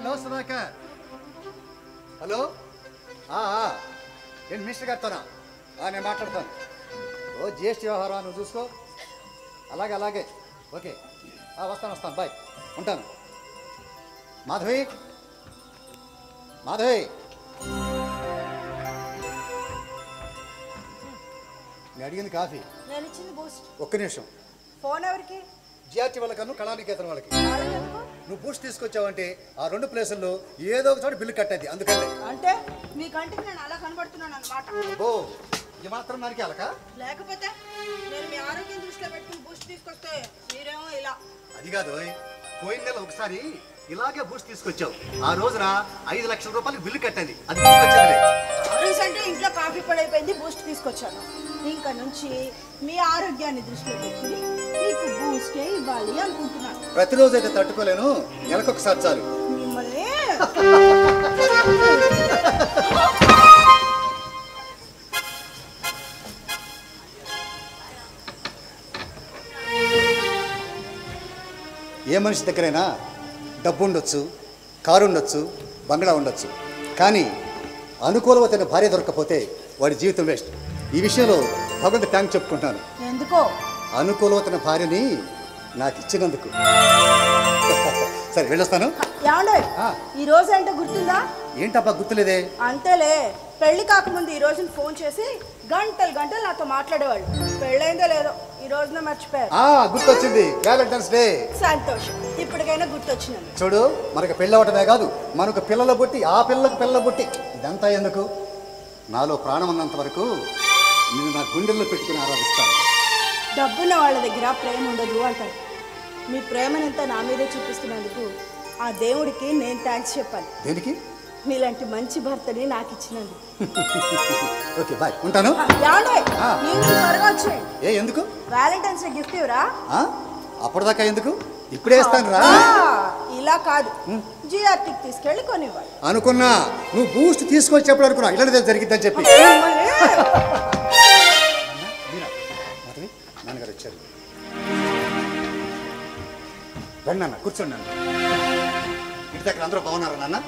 Hello Sudhakar. Hello. నేను minister గారితోనా? నేను మాట్లాడతాను. ఓ జిఎస్టీ వ్యవహారం నువ్వు చూసుకో. అలాగే అలాగే. ఓకే. వస్తాను వస్తాను. బాయ్. ఉంటాను. మాధవి? మాధవి? నేను అడిగింది కాఫీ. నేను ఇచ్చింది బూస్ట్. ఒక్క నిమిషం. ఫోన్ ఎవరికి? జిఆర్టీ వాళ్ళకను కళానికేతన్ వాళ్ళకి? నువ్వు బూస్ట్ తీసుకొచ్చావంటే ఆ రెండు ప్లేసుల్లో ఏదో ఒక చోట బిల్లు కట్టేది. అందుకని. అంటే మీ కంటికి నేను అలా కనబడుతున్నాను అనమాట ఓ ఈ మాత్రం దానికి అలక? లేకపోతే నేను మీ ఆరోగ్యం దృష్టిలో పెట్టుకుని బూస్ట్ తీసుకొస్తే మీరేమో ఇలా. అది కాదు. పోయిన నెల ఒకసారి ఇలాగే బూస్ట్ తీసుకొచ్చావు. ఆ రోజున ఐదు లక్షల రూపాయలు బిల్లు కట్టేది. అది. ఆరెంజ్ అంటే ఇంట్లో కాఫీ పడైపోయింది బూస్ట్ తీసుకొచ్చాను. ఇంకా నుంచి మీ ఆరోగ్యాన్ని దృష్టిలో పెట్టుకుని మీకు బూస్టే ఇవ్వాలి అనుకుంటున్నాను. ప్రతిరోజు అయితే తట్టుకోలేను. నెలకొకసారి చాలు. మిమ్మల్ని ఏ మనిషి దగ్గరైనా డబ్బు ఉండొచ్చు కారు ఉండొచ్చు బంగ్లా ఉండొచ్చు. కానీ అనుకూలవతైన భార్య దొరకకపోతే వాడి జీవితం వేస్ట్. ఈ విషయంలో భగవంతు థ్యాంక్ చెప్పుకుంటాను. ఎందుకో? అనుకూలవతైన భార్యని నాకు ఇచ్చినందుకు. సరే వెళ్ళొస్తాను. ఈ రోజు అంటే గుర్తుందా? ఏంటబ్బా గుర్తులేదే? అంతేలే. పెళ్ళి కాకముందు ఈ రోజున ఫోన్ చేసి గంటలు గంటలు నాతో మాట్లాడేవాళ్ళు. పెళ్ళైందో లేదో ఈ రోజున మర్చిపోయారు. ఆ గుర్తొచ్చింది. వ్యాలంటైన్స్ డే సంతోషం. ఇప్పటికైనా గుర్తొచ్చినందుకు చూడు మనకు పెళ్ళవటమే కాదు మనకు పిల్లల బుట్టి ఆ పిల్లలకు పిల్లల బుట్టి. ఇదంతా ఎందుకు? నాలో ప్రాణం ఉన్నంత వరకు నేను నా గుండెల్లో పెట్టుకుని ఆరాధిస్తాను. డబ్బున్న వాళ్ళ దగ్గర ప్రేమ ఉండదు అంటారు. మీ ప్రేమనంతా నా మీదే చూపిస్తున్నందుకు ఆ దేవుడికి నేను థ్యాంక్స్ చెప్పాలి. దేనికి? మీలాంటి మంచి భర్తని నాకు ఇచ్చినందుకు. Okay bye. ఉంటాను? ఏ ఎందుకు? వ్యాలంటైన్స్ డే గిఫ్ట్ ఇవ్వరా? అప్పటిదాకా ఎందుకు? ఇప్పుడే ఇస్తాను రా ఇలా కాదు. జిఆర్టీకి తీసుకెళ్ళి కొనివ్వాలి. అనుకున్నా. నువ్వు బూస్ట్ తీసుకొచ్చేప్పుడు అనుకున్నా. ఇలాంటిదే జరిగిద్దని చెప్పి. నాన్నగారు వచ్చారు. రండి నాన్న కూర్చోండి నాన్న. ఇంటి దగ్గర అందరూ బాగున్నారా నాన్న?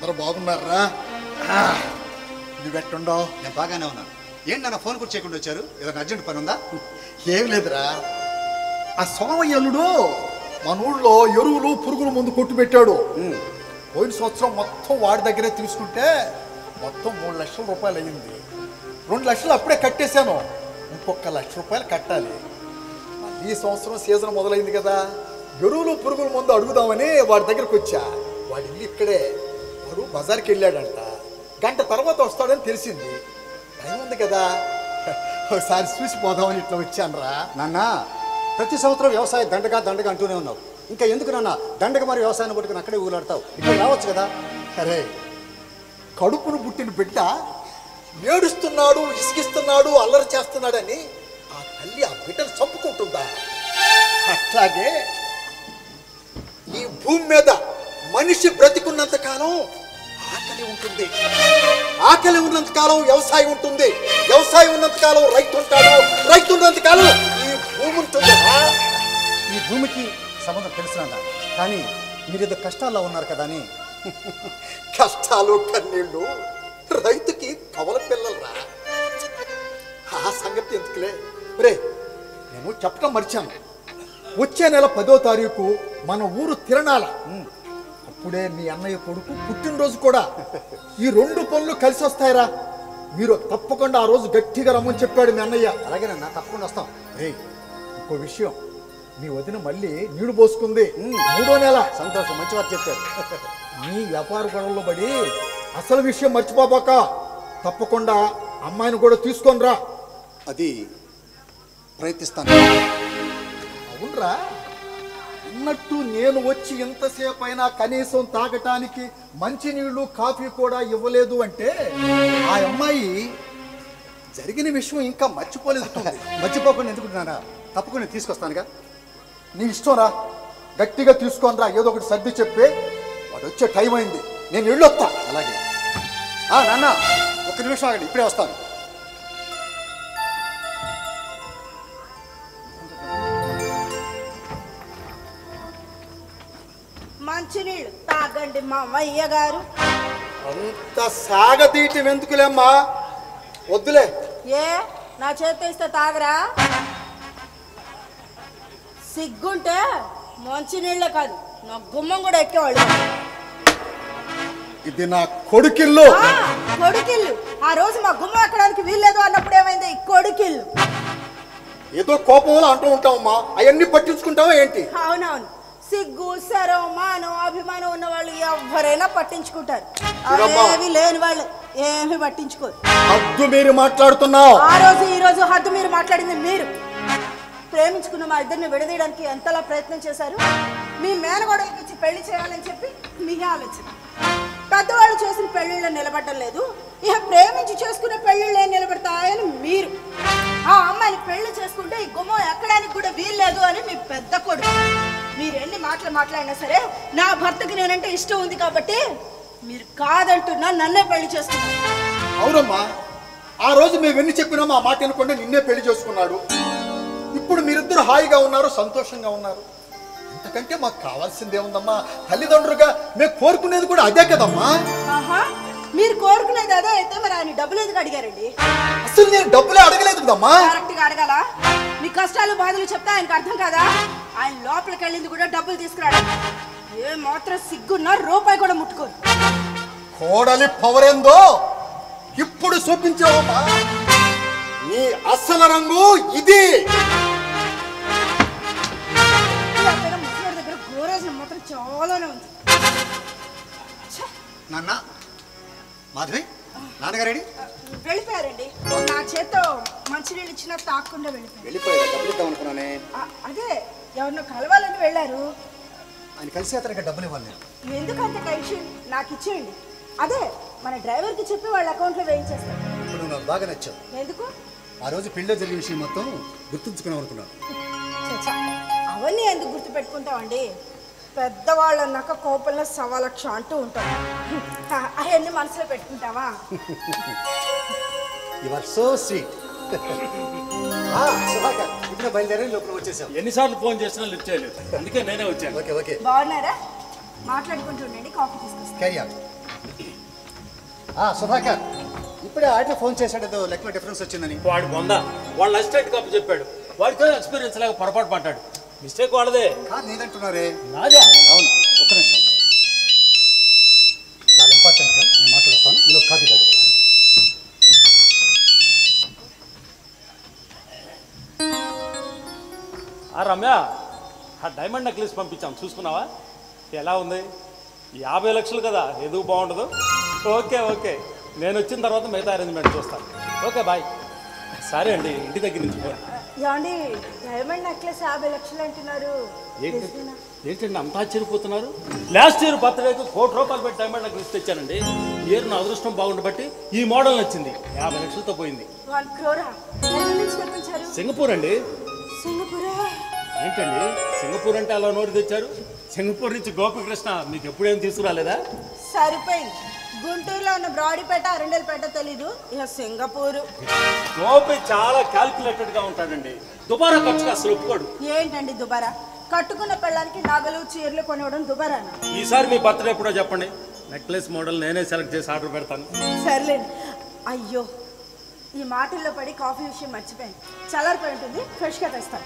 అందరూ బాగున్నారా? నువ్వెట్టుండవు నేను బాగానే ఉన్నాను ఏంటి నాన్న ఫోన్ కూడా చేయకుండా వచ్చారు? ఏదైనా అర్జెంట్ పని ఉందా? ఏం లేదురా. ఆ సోమయ్యలుడు మన ఊళ్ళో ఎరువులు పురుగుల ముందు కొట్టు పెట్టాడు. పోయిన సంవత్సరం మొత్తం వాడి దగ్గరే తీసుకుంటే మొత్తం మూడు లక్షల రూపాయలు అయ్యింది. రెండు లక్షలు అప్పుడే కట్టేశాను. ఇంకొక లక్ష రూపాయలు కట్టాలి. ఈ సంవత్సరం సీజన్ మొదలైంది కదా. ఎరువులు పురుగుల ముందు అడుగుదామని వాడి దగ్గరకు వచ్చా. వాడి ఇల్లు ఇక్కడే. వాడు బజార్కి వెళ్ళాడంట గంట తర్వాత వస్తాడని తెలిసింది. టైం ఉంది కదా. ఒకసారి చూసి పోదామని ఇట్లా వచ్చానురా. నాన్న ప్రతి సంవత్సరం వ్యవసాయ దండగా దండగా అంటూనే ఉన్నావు. ఇంకా ఎందుకు నాన్న? దండగ మరి వ్యవసాయాన్ని పట్టుకుని అక్కడే ఊలాడతావు ఇక్కడ రావచ్చు కదా. అరే కడుపును పుట్టిన బిడ్డ ఏడుస్తున్నాడు ఇసిగిస్తున్నాడు అల్లరి చేస్తున్నాడని ఆ తల్లి ఆ బిడ్డను చంపుకుంటుందా? అట్లాగే ఈ భూమి మీద మనిషి బ్రతికున్నంత కాలం ఆకలి ఉంటుంది. ఆకలి ఉన్నంత కాలం వ్యవసాయం ఉంటుంది. వ్యవసాయం ఉన్నంత కాలం రైతు ఉంటాడు. రైతు ఉన్నంత కాలం ఈ భూమి ఉంటుంది. ఈ భూమికి సంబంధం తెలుసు కానీ మీరు ఏదో కష్టాల్లో ఉన్నారు కదా అని. కష్టాలు కన్నీళ్ళు. రైతుకి కవల పిల్లలరా. ఆ సంగతి ఎందుకులే? రే నేను చెప్పడం మర్చాను. వచ్చే నెల పదో తారీఖు మన ఊరు తిరణాల. అప్పుడే మీ అన్నయ్య కొడుకు పుట్టినరోజు కూడా. ఈ రెండు పనులు కలిసి వస్తాయిరా. మీరు తప్పకుండా ఆ రోజు గట్టిగా రమ్మని చెప్పాడు మీ అన్నయ్య. అలాగే నాన్న తప్పకుండా వస్తాం. రే ఇంకో విషయం. మీ వదిన మళ్ళీ నీళ్ళు పోసుకుంది. మూడో నెల. సంతోషం మంచి వారు చెప్పారు. నీ వ్యాపార గొడవల్లో పడి అసలు విషయం మర్చిపోబాక తప్పకుండా అమ్మాయిని కూడా తీసుకొని రా అది ప్రయత్నిస్తాను. అవునరా. అన్నట్టు నేను వచ్చి ఎంతసేపు అయినా కనీసం తాగటానికి మంచినీళ్ళు కాఫీ కూడా ఇవ్వలేదు అంటే ఆ అమ్మాయి జరిగిన విషయం ఇంకా మర్చిపోలేదు. మర్చిపోకుండా ఎందుకు తప్పకుండా తీసుకొస్తానుగా. నీ ఇష్టం రా. గట్టిగా తీసుకొని రా. ఏదో ఒకటి సర్ది చెప్పి. వాడు వచ్చే టైం అయింది. నేను ఇళ్ళు వస్తా అలాగే. ఆ, నాన్న ఒక నిమిషం ఆగండి. ఇప్పుడే వస్తాను. మంచినీళ్ళు తాగ తాగండి మా అయ్య గారు. అంత సాగతీయటం ఎందుకులేమ్మా? వద్దులే. ఏ? నా చేతితో ఇస్తే తాగరా? సిగ్గుంటే మంచినీళ్ళే కాదు నా గుమ్మం కూడా ఎక్కేవాళ్ళు. ఇది నా కొడుకిల్లు. కొడుకిల్లు. ఆ రోజు మా గుమ్మం ఎక్కడానికి వీల్లేదు అన్నప్పుడు ఏమైంది? ఈ కొడుకిల్లు. ఏదో కోపంలో అంటూ ఉంటావమ్మా అవన్నీ పట్టించుకుంటావా ఏంటి? అవునవును. సిగ్గు శరం మానం అభిమానం ఉన్న వాళ్ళు ఎవరైనా పట్టించుకుంటారు. అవేవి లేని వాళ్ళు ఏమి పట్టించుకోరు. హద్దు మీరు మాట్లాడుతున్నావు ఆ రోజు ఈ రోజు హద్దు మీరు మాట్లాడింది మీరు. ప్రేమించుకున్న మా ఇద్దరిని విడదీయడానికి ఎంతలా ప్రయత్నం చేశారు? మీ మేనగోడలకి ఇచ్చి పెళ్ళి చేయాలని చెప్పి మీ ఆలోచన. పెద్దవాళ్ళు చేసిన పెళ్ళిళ్ళు నిలబడటం లేదు. ఇక ప్రేమించి చేసుకునే పెళ్ళిళ్ళు ఏం నిలబడతాయని మీరు. ఆ అమ్మాయిని పెళ్ళి చేసుకుంటే ఈ గుమ్మం ఎక్కడానికి కూడా వీల్లేదు అని మీ పెద్ద కొడుకు. మీరు ఎన్ని మాటలు మాట్లాడినా సరే నా భర్తకి నేనంటే ఇష్టం ఉంది కాబట్టి మీరు కాదంటున్నా నన్నే పెళ్ళి చేసుకున్నారు. అవునమ్మా ఆ రోజు మేము ఎన్ని చెప్పినా మా మాట వినకుండా నిన్నే పెళ్ళి చేసుకున్నాడు. ఇప్పుడు మీరిద్దరు హాయిగా ఉన్నారు సంతోషంగా ఉన్నారు. ఇంతకంటే మాకు కావాల్సిందే ఉందమ్మా తల్లిదండ్రులుగా మేము కోరుకునేది కూడా అదే కదమ్మా? ఆహా మీరు కోరుకునేది అదే అయితే మరి ఆయన డబ్బులు ఎందుకు అడిగారండి? అసలు నేను డబ్బులే అడగలేదు కదమ్మా. కరెక్ట్గా అడగాల? మీ కష్టాలు బాధలు చెప్తే ఆయనకు అర్థం కాదా? ఆయన లోపలికి వెళ్ళింది కూడా డబ్బులు తీసుకురాడు ఏ మాత్రం సిగ్గున్నా రూపాయి కూడా ముట్టుకోరు. కోడలి పవరేందో ఇప్పుడు చూపించావమ్మా. నీ అసలు రంగు ఇది. దగ్గర మాత్రం చాలానే ఉంది. నాన్న. మాధవి నాన్నగారేడి వెళ్ళిపోయారండి. నా చేత్తో మంచినీళ్ళు ఇచ్చినా తాకుండా వెళ్ళిపోయారు. వెళ్ళిపోయాడు డబ్బులు ఇద్దాం అనుకున్నానే. ఆ, అదే ఎవరినో కలవాలని వెళ్ళారు. ఆయన కలిసి అతనికి డబ్బులు ఇవ్వాలి ఎందుకు అంత టెన్షన్? నాకు ఇచ్చేయండి. అదే మన డ్రైవర్కి చెప్పి వాళ్ళ అకౌంట్లో వేయించేస్తాను. ఇప్పుడు నాకు బాగా నచ్చావు. ఎందుకు? ఆ రోజు పెళ్ళిలో జరిగిన విషయం మొత్తం గుర్తుంచుకున్నాం అనుకున్నాను. అవన్నీ ఎందుకు గుర్తు పెట్టుకుంటామండి పెద్దవాళ్ళు అన్నాక కోపంలో సవాలక్ష అంటూ ఉంటాం అవన్నీ మనసులో పెట్టుకుంటావా? యు ఆర్ సో స్వీట్ ఇప్పుడు బయలుదేరి లోపల వచ్చేసాం ఎన్నిసార్లు ఫోన్ చేసినా లిఫ్ట్ చేయలేదు. అందుకే నేనే వచ్చాను. Okay okay. బాగున్నారా? మాట్లాడుకుంటూ ఉండండి కాఫీ తీసుకొస్తాను. సుధాకర్ ఇప్పుడే ఆయన ఫోన్ చేశాడు ఏదో లెక్కలో డిఫరెన్స్ వచ్చిందని. వాడు బొంద. వాళ్ళ అసిస్టెంట్ కప్పు చెప్పాడు. వాడితో ఎక్స్పీరియన్స్ లేక పొరపాటు పడ్డాడు. మిస్టేక్ వాళ్ళదే. కాదు నీదంటున్నారే. నాదే. అవును. ఒక్క నిమిషం. చాలా ఇంపార్టెంట్ నేను మాట్లాడతాను ఈలో కాఫీ తాగు ఆ రమ్య ఆ డైమండ్ నెక్లెస్ పంపించాం. చూసుకున్నావా? ఎలా ఉంది? యాభై లక్షలు కదా. ఎందుకు బాగుండదు? Okay okay. నేను వచ్చిన తర్వాత మిగతా అరేంజ్మెంట్ చూస్తాను. ఓకే బాయ్ సరే అండి. ఇంటి దగ్గర నుంచి. ఏమండి డైమండ్ నెక్లెస్ యాభై లక్షలు అంటున్నారు? ఏంటండి అంత ఆశ్చర్యపోతున్నారు? లాస్ట్ ఇయర్ బర్త్డేకి కోటి రూపాయలు పెట్టి డైమండ్ నెక్లెస్ తెచ్చానండి. ఇయర్ నా అదృష్టం బాగుండబట్టి ఈ మోడల్ నచ్చింది. యాభై లక్షలతో పోయింది. సింగపూర్ అండి. ఏంటండి? సింగపూర్ అంటే అలా నోటి తెచ్చారు? సింగపూర్ నుంచి గోపికృష్ణ మీకు ఎప్పుడేం తీసుకురాలేదా? సరిపోయింది. గుంటూరులో ఉన్న బ్రాడీపేట అరండల్పేట తెలీదు. ఇక సింగపూరు. గోపి చాలా క్యాల్కులేటెడ్గా ఉంటాడండి. దుబారా ఖర్చుగా అసలు ఒప్పుకోడు. ఏంటండి దుబారా? కట్టుకున్న పెళ్ళానికి నగలు చీరలు కొనివ్వడం దుబారానా? ఈసారి మీ బర్త్డే ఎప్పుడో చెప్పండి. నెక్లెస్ మోడల్ నేనే సెలెక్ట్ చేసి ఆర్డర్ పెడతాను. సర్లేండి అయ్యో ఈ మాటల్లో పడి కాఫీ విషయం మర్చిపోయాను. చల్లారిపోయి ఉంటుంది ఫ్రెష్గా తెస్తాను.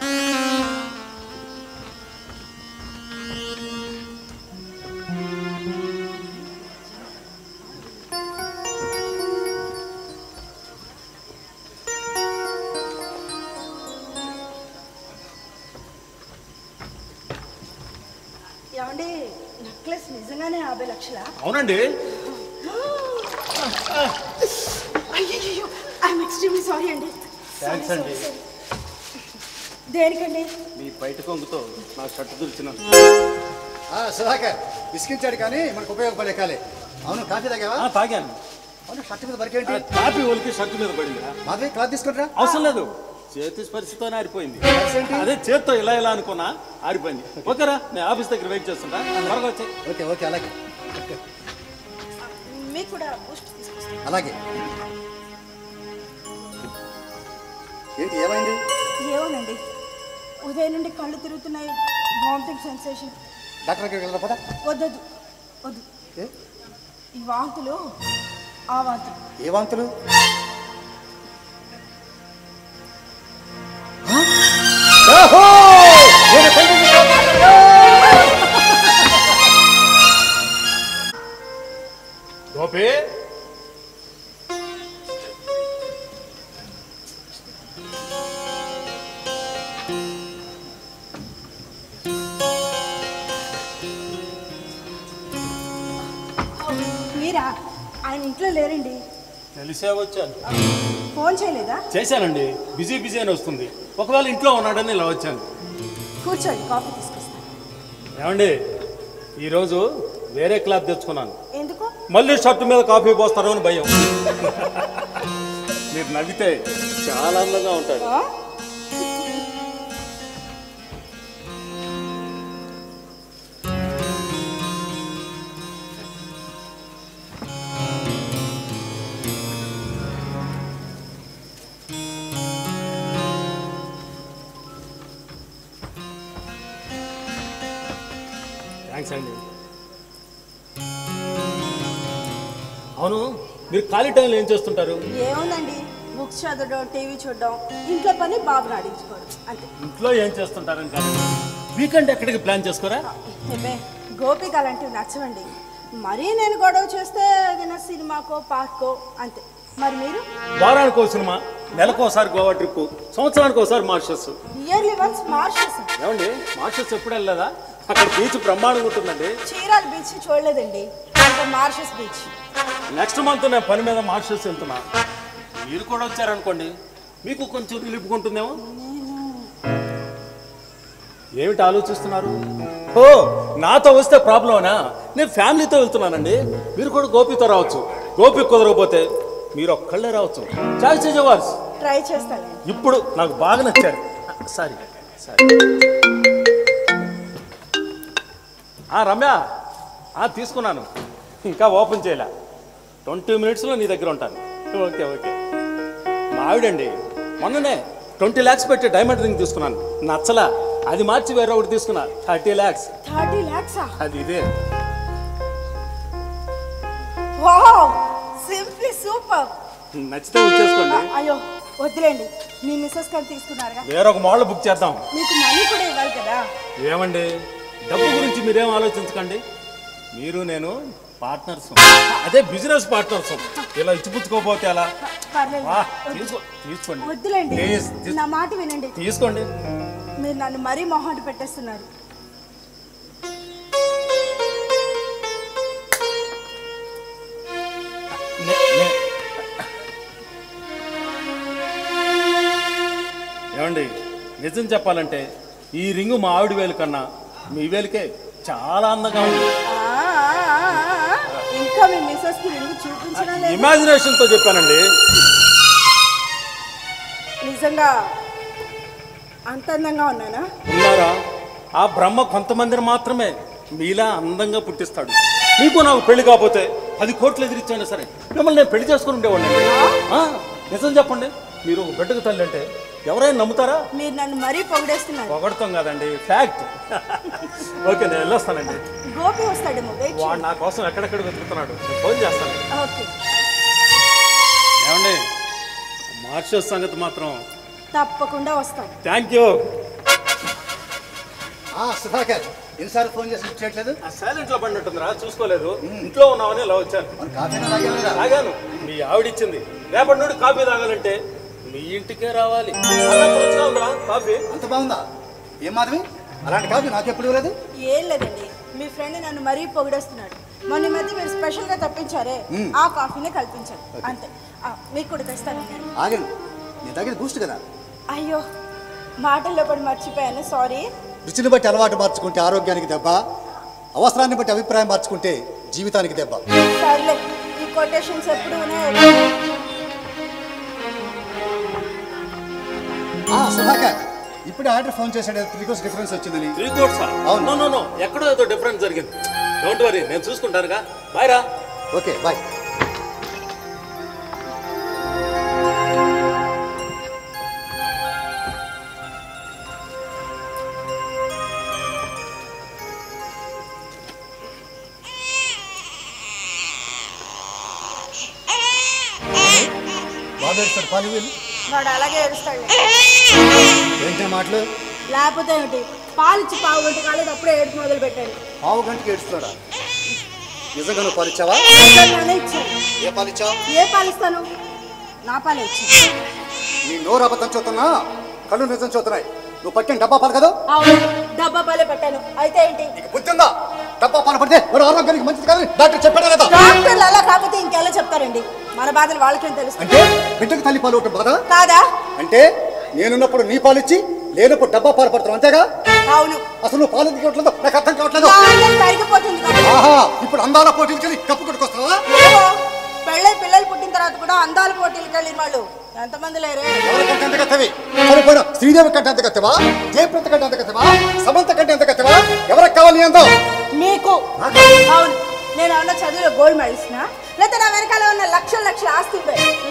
అవునండి. అయ్యో ఐఎమ్ ఎక్స్ట్రీమ్లీ సారీ అండి. Sorry, అండి. దేనికండి? మీ బయట కొంగుతో నా షర్ట్ దులిచినాను ఆ, సుధాకర్ విసిగించాడు కానీ మనకు ఉపయోగపడే కాలే అవును కాఫీ తాగావా? ఆ, తాగాను. అవును షర్ట్ మీద బరికేంటి ఆ, కాపీ ఒలికి షర్ట్ మీద పడిందా. మాధవి క్లాత్ తీసుకుంటారా? అవసరం లేదు. చేతి స్పర్శతోనే ఆరిపోయింది? అదే చేత్తో ఇలా ఇలా అనుకున్నా ఆరిపోయింది. ఓకేరా నేను ఆఫీస్ దగ్గర వెయిట్ చేస్తుంటా. త్వరగా వచ్చాయి. ఓకే ఓకే అలాగే. మీకు కూడా బూస్ట్ తీసుకొస్తాను అలాగే. ఏంటి ఏమైంది? ఏమోనండి. ఉదయం నుండి కళ్ళు తిరుగుతున్నాయి. Vomiting sensation. డాక్టర్ దగ్గరికి వెళ్దాం పదా. వద్దదు వద్దు. ఏ? ఈ వాంతులు ఆ వాంతులు. ఏ వాంతులు? ఓహో! గోపి మీరా? ఆయన ఇంట్లో లేరండి. తెలిసే వచ్చాను. ఫోన్ చేయలేదా? చేశానండి. బిజీ బిజీ అని వస్తుంది. ఒకవేళ ఇంట్లో ఉన్నాడని ఇలా వచ్చాను. కూర్చోండి కాఫీ తీసుకొస్తాను. ఏమండి? ఈరోజు వేరే క్లాత్ తెచ్చుకున్నాను. మళ్ళీ షర్ట్ మీద కాఫీ పోస్తారో అని భయం. మీరు నవ్వితే చాలా అందంగా ఉంటారు. ఖాళీ టైంలో ఏం చేస్తుంటారు? ఏముందండి బుక్స్ చదవడం టీవీ చూడడం ఇంట్లో పని బాబుని అడిగించుకోవడం అంతే. ఇంట్లో ఏం చేస్తుంటారని కాదు. వీకెండ్ ఎక్కడికి ప్లాన్ చేసుకోరా? ఏమే గోపిక అలాంటివి నచ్చవండి. మరీ నేను గొడవ చేస్తే ఏదైనా సినిమాకో పార్కో అంతే. మరి మీరు? వారానికి ఒక సినిమా నెలకు ఒకసారి గోవా ట్రిప్ సంవత్సరానికి ఒకసారి మాస్టర్స్ ఇయర్లీ వన్స్ మార్షస్. ఏమండి మాస్టర్స్ ఎప్పుడు వెళ్ళలేదా? అక్కడ బీచ్ బ్రహ్మాండంగా ఉంటుందండి. చీరాల బీచ్ చూడలేదండి. మార్షస్ బీచ్ నెక్స్ట్ మంత్ నేను పని మీద మాస్టర్స్ వెళ్తున్నా. మీరు కూడా వచ్చారనుకోండి మీకు కొంచెం రిలీఫ్ ఉంటుందేమో? ఏమిటి ఆలోచిస్తున్నారు? ఓ నాతో వస్తే ప్రాబ్లమేనా? నేను ఫ్యామిలీతో వెళ్తున్నానండి. మీరు కూడా గోపితో రావచ్చు. గోపి కుదరకపోతే మీరు ఒక్కళ్ళే రావచ్చు. చాయిస్ ఇస్ యువర్స్ ట్రై చేస్తానండి ఇప్పుడు నాకు బాగా నచ్చారు. Sorry sorry. ఆ, రమ్య. ఆ, తీసుకున్నాను. ఇంకా ఓపెన్ చేయలే. ట్వంటీ మినిట్స్లో నీ దగ్గర ఉంటాను. Okay okay. మా ఆవిడండి మొన్ననే ట్వంటీ ల్యాక్స్ పెట్టి డైమండ్ రింగ్ తీసుకున్నాను. నచ్చలా అది మార్చి వేరే ఒకటి తీసుకున్నా. థర్టీ ల్యాక్స్ థర్టీ ల్యాక్సా అది ఇదే. వావ్ సింప్లీ సూపర్ నచ్చితే వచ్చేసుకోండి. అయ్యో వద్దులేండి. మీ మిస్సెస్ గారు తీసుకున్నారుగా. వేరొక మోడల్ బుక్ చేద్దాం. మీకు మనీ కూడా ఇవ్వాలి కదా. ఏమండి? డబ్బు గురించి మీరేం ఆలోచించకండి. మీరు నేను పార్ట్నర్స్ అదే బిజినెస్ పార్ట్నర్స్ ఇలా ఇచ్చిపుచ్చుకోపోతే అలా తీసుకోండి. నా మాట వినండి. తీసుకోండి. మీరు నన్ను మరీ మొహాట పెట్టేస్తున్నారు. ఏమండి నిజం చెప్పాలంటే ఈ రింగు మా ఆవిడ వేలు కన్నా మీ వేలికే చాలా అందంగా ఉంది. ఇంకా మీ మిస్సెస్కి రింగు చూపించడం లేదు. ఇమాజినేషన్తో చెప్పానండి. నిజంగా అంత అందంగా ఉన్నానా? ఉన్నారా ఆ బ్రహ్మ కొంతమందిని మాత్రమే మీలా అందంగా పుట్టిస్తాడు. మీకు నాకు పెళ్ళి కాకపోతే పది కోట్లు ఎదిరిచ్చాను సరే. మిమ్మల్ని నేను పెళ్ళి చేసుకుని ఉండేవాడిని. నిజం చెప్పండి. మీరు ఒక బిడ్డకు తల్లి అంటే ఎవరైనా నమ్ముతారా? మీరు నన్ను మరీ పొగిడేస్తున్నారు. పొగడతాం కదండి. ఫ్యాక్ట్ ఓకే నేను వెళ్ళొస్తానండి. గోపి వస్తాడేమో వాడు నా కోసం ఎక్కడెక్కడ వెతుకుతున్నాడు? నేను ఫోన్ చేస్తాను. ఓకే. ఏమండి? మార్షల్ సంగతి మాత్రం తప్పకుండా వస్తాను. థ్యాంక్ యూ ఆ, సుధాకర్ ఎన్నిసార్లు ఫోన్ చేసి లిఫ్ట్ చేయట్లేదు? సైలెంట్లో పడినట్టుందిరా చూసుకోలేదు. ఇంట్లో ఉన్నామని ఇలా వచ్చాను. తాగాను. మీ ఆవిడిచ్చింది రేపటి నుండి కాఫీ తాగాలంటే మీ ఇంటికే రావాలి. కాఫీ అంత బాగుందా? ఏం మాధవి? అలాంటి కాఫీ నాకు ఎప్పుడు ఇవ్వలేదు? ఏం లేదండి. మీ ఫ్రెండ్ నన్ను మరీ పొగిడేస్తున్నాడు. మొన్న మధ్య మీరు స్పెషల్గా తప్పించారే. ఆ కాఫీనే కల్పించాను అంతే. ఆ, మీకు కూడా తెస్తాను. ఆగండి. నేను తగ్గేది బూస్ట్ కదా? అయ్యో మాటల్లో పడి మర్చిపోయాను. సారీ. రుచిని బట్టి అలవాటు మార్చుకుంటే ఆరోగ్యానికి దెబ్బ అవసరాన్ని బట్టి అభిప్రాయం మార్చుకుంటే జీవితానికి దెబ్బ. సర్లే ఈ కొటేషన్స్ ఎప్పుడు ఇప్పుడు ఆర్డర్ ఫోన్ చేశాడు. త్రీ కోర్స్ డిఫరెన్స్ వచ్చింది త్రీ కోర్స్ అవును. నో ఎక్కడో ఏదో డిఫరెన్స్ జరిగింది. డోంట్ వరీ నేను చూసుకుంటానుగా. బాయ్ రా. ఓకే బాయ్ బాబేడు సార్ వాడు అలాగే ఏడుస్తాడు ఏంటి మాటలు? లేకపోతే ఏమిటి? పాలు ఇచ్చి పావు గంట కాలేదు అప్పుడే ఏడుపు మొదలు పెట్టాడు. పావు గంటకి ఏడుస్తాడా నిజంగా నువ్వు పాలు ఇచ్చావా? నిజంగానే ఇచ్చాను ఏ పాలు ఇచ్చావు? ఏ పాలు ఇస్తాను? నా పాలే ఇచ్చాను నీ నోరు అబద్ధం చూస్తున్నా కళ్ళు నిజం చూస్తున్నాయి నువ్వు పట్టిన డబ్బా పాలు కదా? అవును డబ్బా పాలే పెట్టాను. అయితే ఏంటి? నీకు బుద్ధి ఉందా? డబ్బా పాలు పడితే వాడు ఆరోగ్యానికి మంచిది కాదని డాక్టర్ చెప్పాడా లేదా? డాక్టర్లు అలా కాకపోతే ఇంకెలా చెప్తారండి? మన బాధలు వాళ్ళకేం తెలుసు? అంటే బిడ్డకు తల్లి పాలు ఒకటి బాధ? కాదా? అంటే నేనున్నప్పుడు నీ పాలు ఇచ్చి లేనప్పుడు డబ్బా పాలు పడతావు అంతేగా? అవును. అసలు నువ్వు పాలు ఎందుకు ఇవ్వట్లేదో? నాకు అర్థం కావట్లేదు. ఆహా ఇప్పుడు అందాల పోటీలకి వెళ్ళి కప్పు కొట్టుకొస్తావా? పెళ్ళై పిల్లలు పుట్టిన తర్వాత కూడా అందాల పోటీలకు వెళ్ళిన వాళ్ళు ఎంతమంది లేరే? ఎవరికంటే ఎంత కత్తవి? సరిపోయిన శ్రీదేవి కంటే ఎంత కత్తవా? జయప్రత కంటే ఎంత కత్తవా? సమంత కంటే ఎంత కత్తవా? ఎవరికి కావాలి అందం? మీకు అవును. నేను ఏమన్నా చదువులో గోల్డ్ మెడలిస్నా లేకపోతే నా వెనకాల ఉన్న లక్షల లక్షల ఆస్తి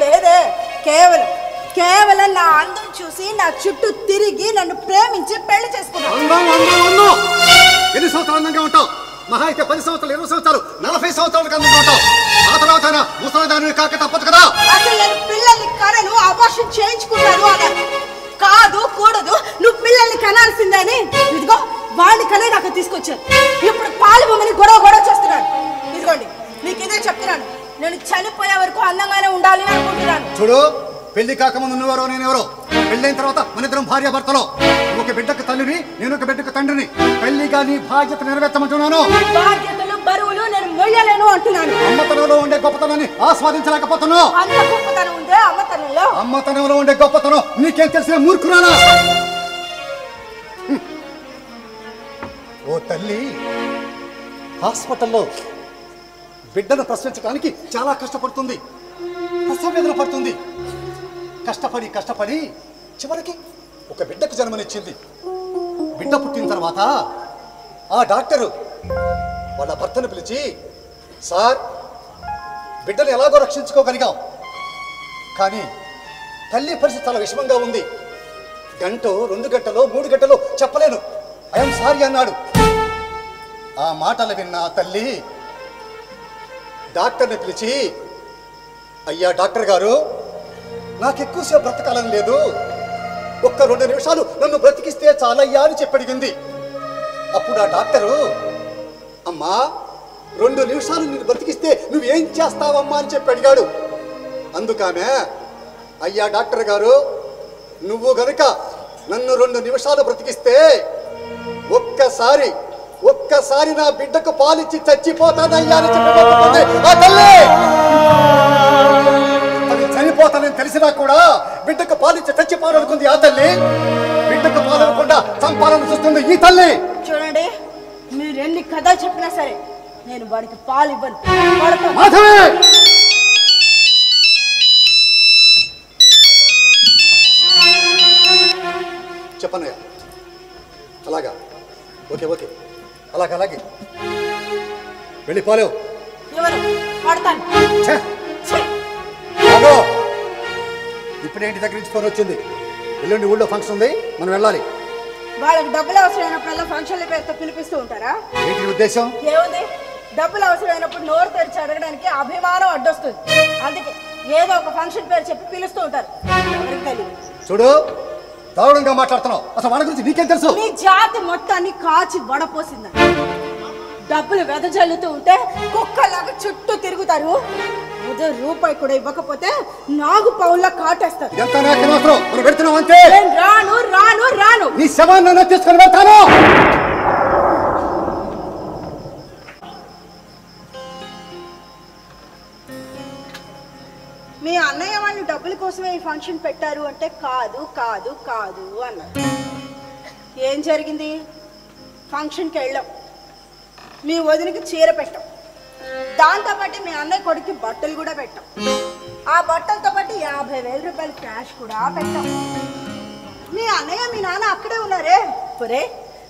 లేదే కేవలం కేవలం నా అందం చూసి నా చుట్టూ తిరిగి నన్ను ప్రేమించి పెళ్ళి చేసుకున్నాను. ఎన్ని సంవత్సరాలు అందంగా ఉంటావు? మహా అయితే పది సంవత్సరాలు ఇరవై సంవత్సరాలు నలభై సంవత్సరాలకు అందంగా ఉంటావు. ఆ తర్వాత ముసలిదాని కాక తప్పదు కదా? అసలు నేను పిల్లల్ని కనను అబార్షన్ చేయించుకుంటాను అన్నాను కాదు కూడదు నువ్వు పిల్లల్ని కనాల్సిందని ఇదిగో వాడిని కనే నాకు తీసుకొచ్చాను ఇప్పుడు పాలు బొమ్మని గొడవ గొడవ చేస్తున్నాను ఇదిగోండి. మీకు ఇదే చెప్తున్నాను నేను చనిపోయే వరకు అందంగానే ఉండాలి అని అనుకుంటున్నాను. చూడు పెళ్ళి కాకముందు నువ్వెవరో నేనెవరో. పెళ్ళైన తర్వాత మన ఇద్దరం భార్య భర్తలో. ఒక బిడ్డకు తల్లిని నేను ఒక బిడ్డకు తండ్రిని. పెళ్ళిగా నీ బాధ్యత నెరవేర్చమంటున్నాను. బాధ్యతలు బరువులు నేను మొయ్యలేను అంటున్నాను. అమ్మతనంలో ఉండే గొప్పతనాన్ని ఆస్వాదించలేకపోతున్నావు అంత గొప్పతనం ఉందే అమ్మతనంలో? అమ్మతనంలో ఉండే గొప్పతనం నీకేం తెలిసిన మూర్ఖురాలా? హ్మ్. ఓ తల్లి హాస్పిటల్లో బిడ్డను ప్రశ్నించడానికి చాలా కష్టపడుతుంది. ప్రసవేదన పడుతుంది. కష్టపడి కష్టపడి చివరికి ఒక బిడ్డకు జన్మనిచ్చింది. బిడ్డ పుట్టిన తర్వాత ఆ డాక్టరు వాళ్ళ భర్తను పిలిచి సార్ బిడ్డను ఎలాగో రక్షించుకోగలిగాం. కానీ తల్లి పరిస్థితి చాలా విషమంగా ఉంది. గంట రెండు గంటలో మూడు గంటలో చెప్పలేను. ఐఎమ్ సారీ అన్నాడు. ఆ మాటలు విన్న తల్లి డాక్టర్ని పిలిచి అయ్యా డాక్టర్ గారు నాకు ఎక్కువసేపు బ్రతకాలని లేదు. ఒక్క రెండు నిమిషాలు నన్ను బ్రతికిస్తే చాలయ్యా అని చెప్పడిగింది అప్పుడు ఆ డాక్టరు అమ్మా రెండు నిమిషాలు నిన్ను బ్రతికిస్తే నువ్వేం చేస్తావమ్మా అని చెప్పి అడిగాడు. అందుకామె అయ్యా డాక్టర్ గారు నువ్వు గనుక నన్ను రెండు నిమిషాలు బ్రతికిస్తే ఒక్కసారి ఒక్కసారి నా బిడ్డకు పాలిచ్చి చచ్చిపోతానయ్యా అని చెప్పి మొక్కుకుంది ఆ తల్లి! అది చనిపోతానని తెలిసినా కూడా బిడ్డకు పాలిచ్చి చచ్చిపోవాలనుకుంది ఆ తల్లి. బిడ్డకు పాలనకుండా చంపాలని చూస్తుంది ఈ తల్లి. చూడండి మీరు ఎన్ని కథలు చెప్పినా సరే నేను వాడికి పాలు ఇవ్వను పడతాను మాధవి! చెప్పన్నయ్య అలాగా. Okay okay. అలాగే అలాగే! ఛీ! ఆగో! ఇప్పుడే ఇంటి దగ్గర నుంచి ఫోన్ వచ్చింది. ఎల్లుండి ఊళ్ళో ఫంక్షన్ ఉంది మనం వెళ్ళాలి. వాళ్ళకి డబ్బులు అవసరమైనప్పుడల్లా ఫంక్షన్ల పేరుతో పిలిపిస్తూ ఉంటారా? ఏంటి ఉద్దేశం? ఏముంది? డబ్బులు అవసరమైనప్పుడు నోరు తెరిచి అడగడానికి అభిమానం అడ్డొస్తుంది. అందుకే ఏదో ఒక ఫంక్షన్ పేరు చెప్పి పిలుస్తూ ఉంటారు. చూడు దారుణంగా మాట్లాడుతున్నావు. అసలు వాళ్ళ గురించి నీకేం తెలుసు? మీ జాతి మొత్తాన్ని కాచి వడపోసిందని డబ్బులు వెదజల్లుతూ ఉంటే కుక్కలాగా చుట్టూ తిరుగుతారు. ఉదయం రూపాయి కూడా ఇవ్వకపోతే నాగు పౌన్లా కాటేస్తారు. నాకు అంతే నేను రాను రాను రాను. నీ శవాన్ని నన్ను తీసుకొని వెళ్తాను. కోసమే ఈ ఫంక్షన్ పెట్టారు అంటే కాదు కాదు కాదు అన్నారు. ఏం జరిగింది? ఫంక్షన్కి వెళ్ళాం. మీ వదినకి చీర పెట్టాం. దాంతోపాటు మీ అన్నయ్య కొడుకు బట్టలు కూడా పెట్టాం. ఆ బట్టలతో పాటు యాభై వేల రూపాయల క్యాష్ కూడా పెట్టాం. మీ అన్నయ్య మీ నాన్న అక్కడే ఉన్నారే. ఒరే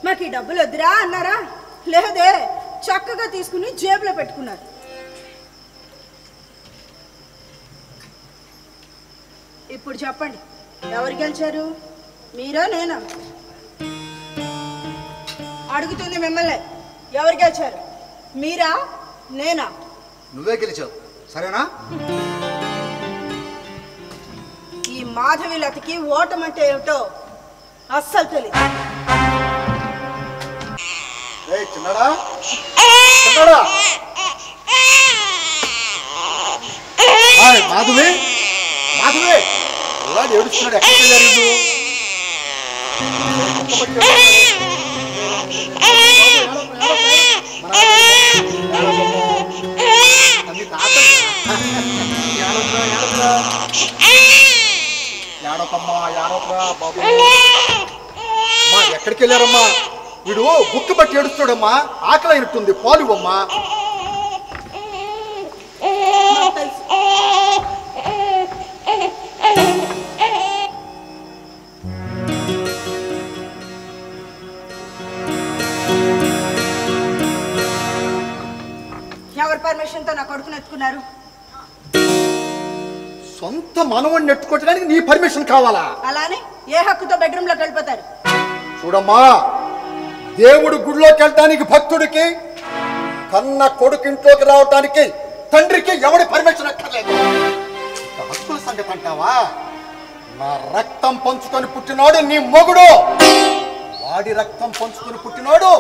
మాకు ఈ డబ్బులు వద్దురా అన్నారా? లేదే చక్కగా తీసుకుని జేబులో పెట్టుకున్నారు. ఇప్పుడు చెప్పండి. ఎవరు గెలిచారు? మీరా నేనా? అడుగుతుంది మిమ్మల్ని. ఎవరు గెలిచారు? మీరా? నేనా? నువ్వే గెలిచావు. సరేనా? మాధవిలతకి ఓటమంటే ఏమిటో అస్సలు తెలియదు ఏయ్ చిన్నడా? చిన్నడా? హాయ్ మాధవి. మాధవి ఇవాళ ఏడుస్తున్నాడు ఎక్కడికి వెళ్ళారు వీళ్ళు? ఒక్కబట్టి ఏడుస్తున్నాడు. అది తాత. ఏడవకురా, ఏడవకురా. ఏడవకమ్మా, ఏడవకురా, బాబు. అమ్మా ఎక్కడికి వెళ్ళారమ్మా వీడు బుక్కు బట్టి ఏడుస్తాడమ్మా ఆకలి అయినట్టుంది పాలు ఇవ్వమ్మా ఎవరి పర్మిషన్తో నా కొడుకుని ఎత్తుకున్నారు? సొంత మనవణ్ణి నెట్టుకోవడానికి నీ పర్మిషన్ కావాలా? అలానే ఏ హక్కుతో బెడ్రూమ్లోకి వెళ్ళిపోతారు? చూడమ్మా దేవుడు గుడిలోకి వెళ్ళటానికి భక్తుడికి కన్న కొడుకింట్లోకి రావటానికి తండ్రికి ఎవడి పర్మిషన్ అక్కర్లేదు హక్కుల సంగతి అంటావా? నా రక్తం పంచుకొని పుట్టినాడు నీ మొగుడు. వాడి రక్తం పంచుకొని పుట్టినాడు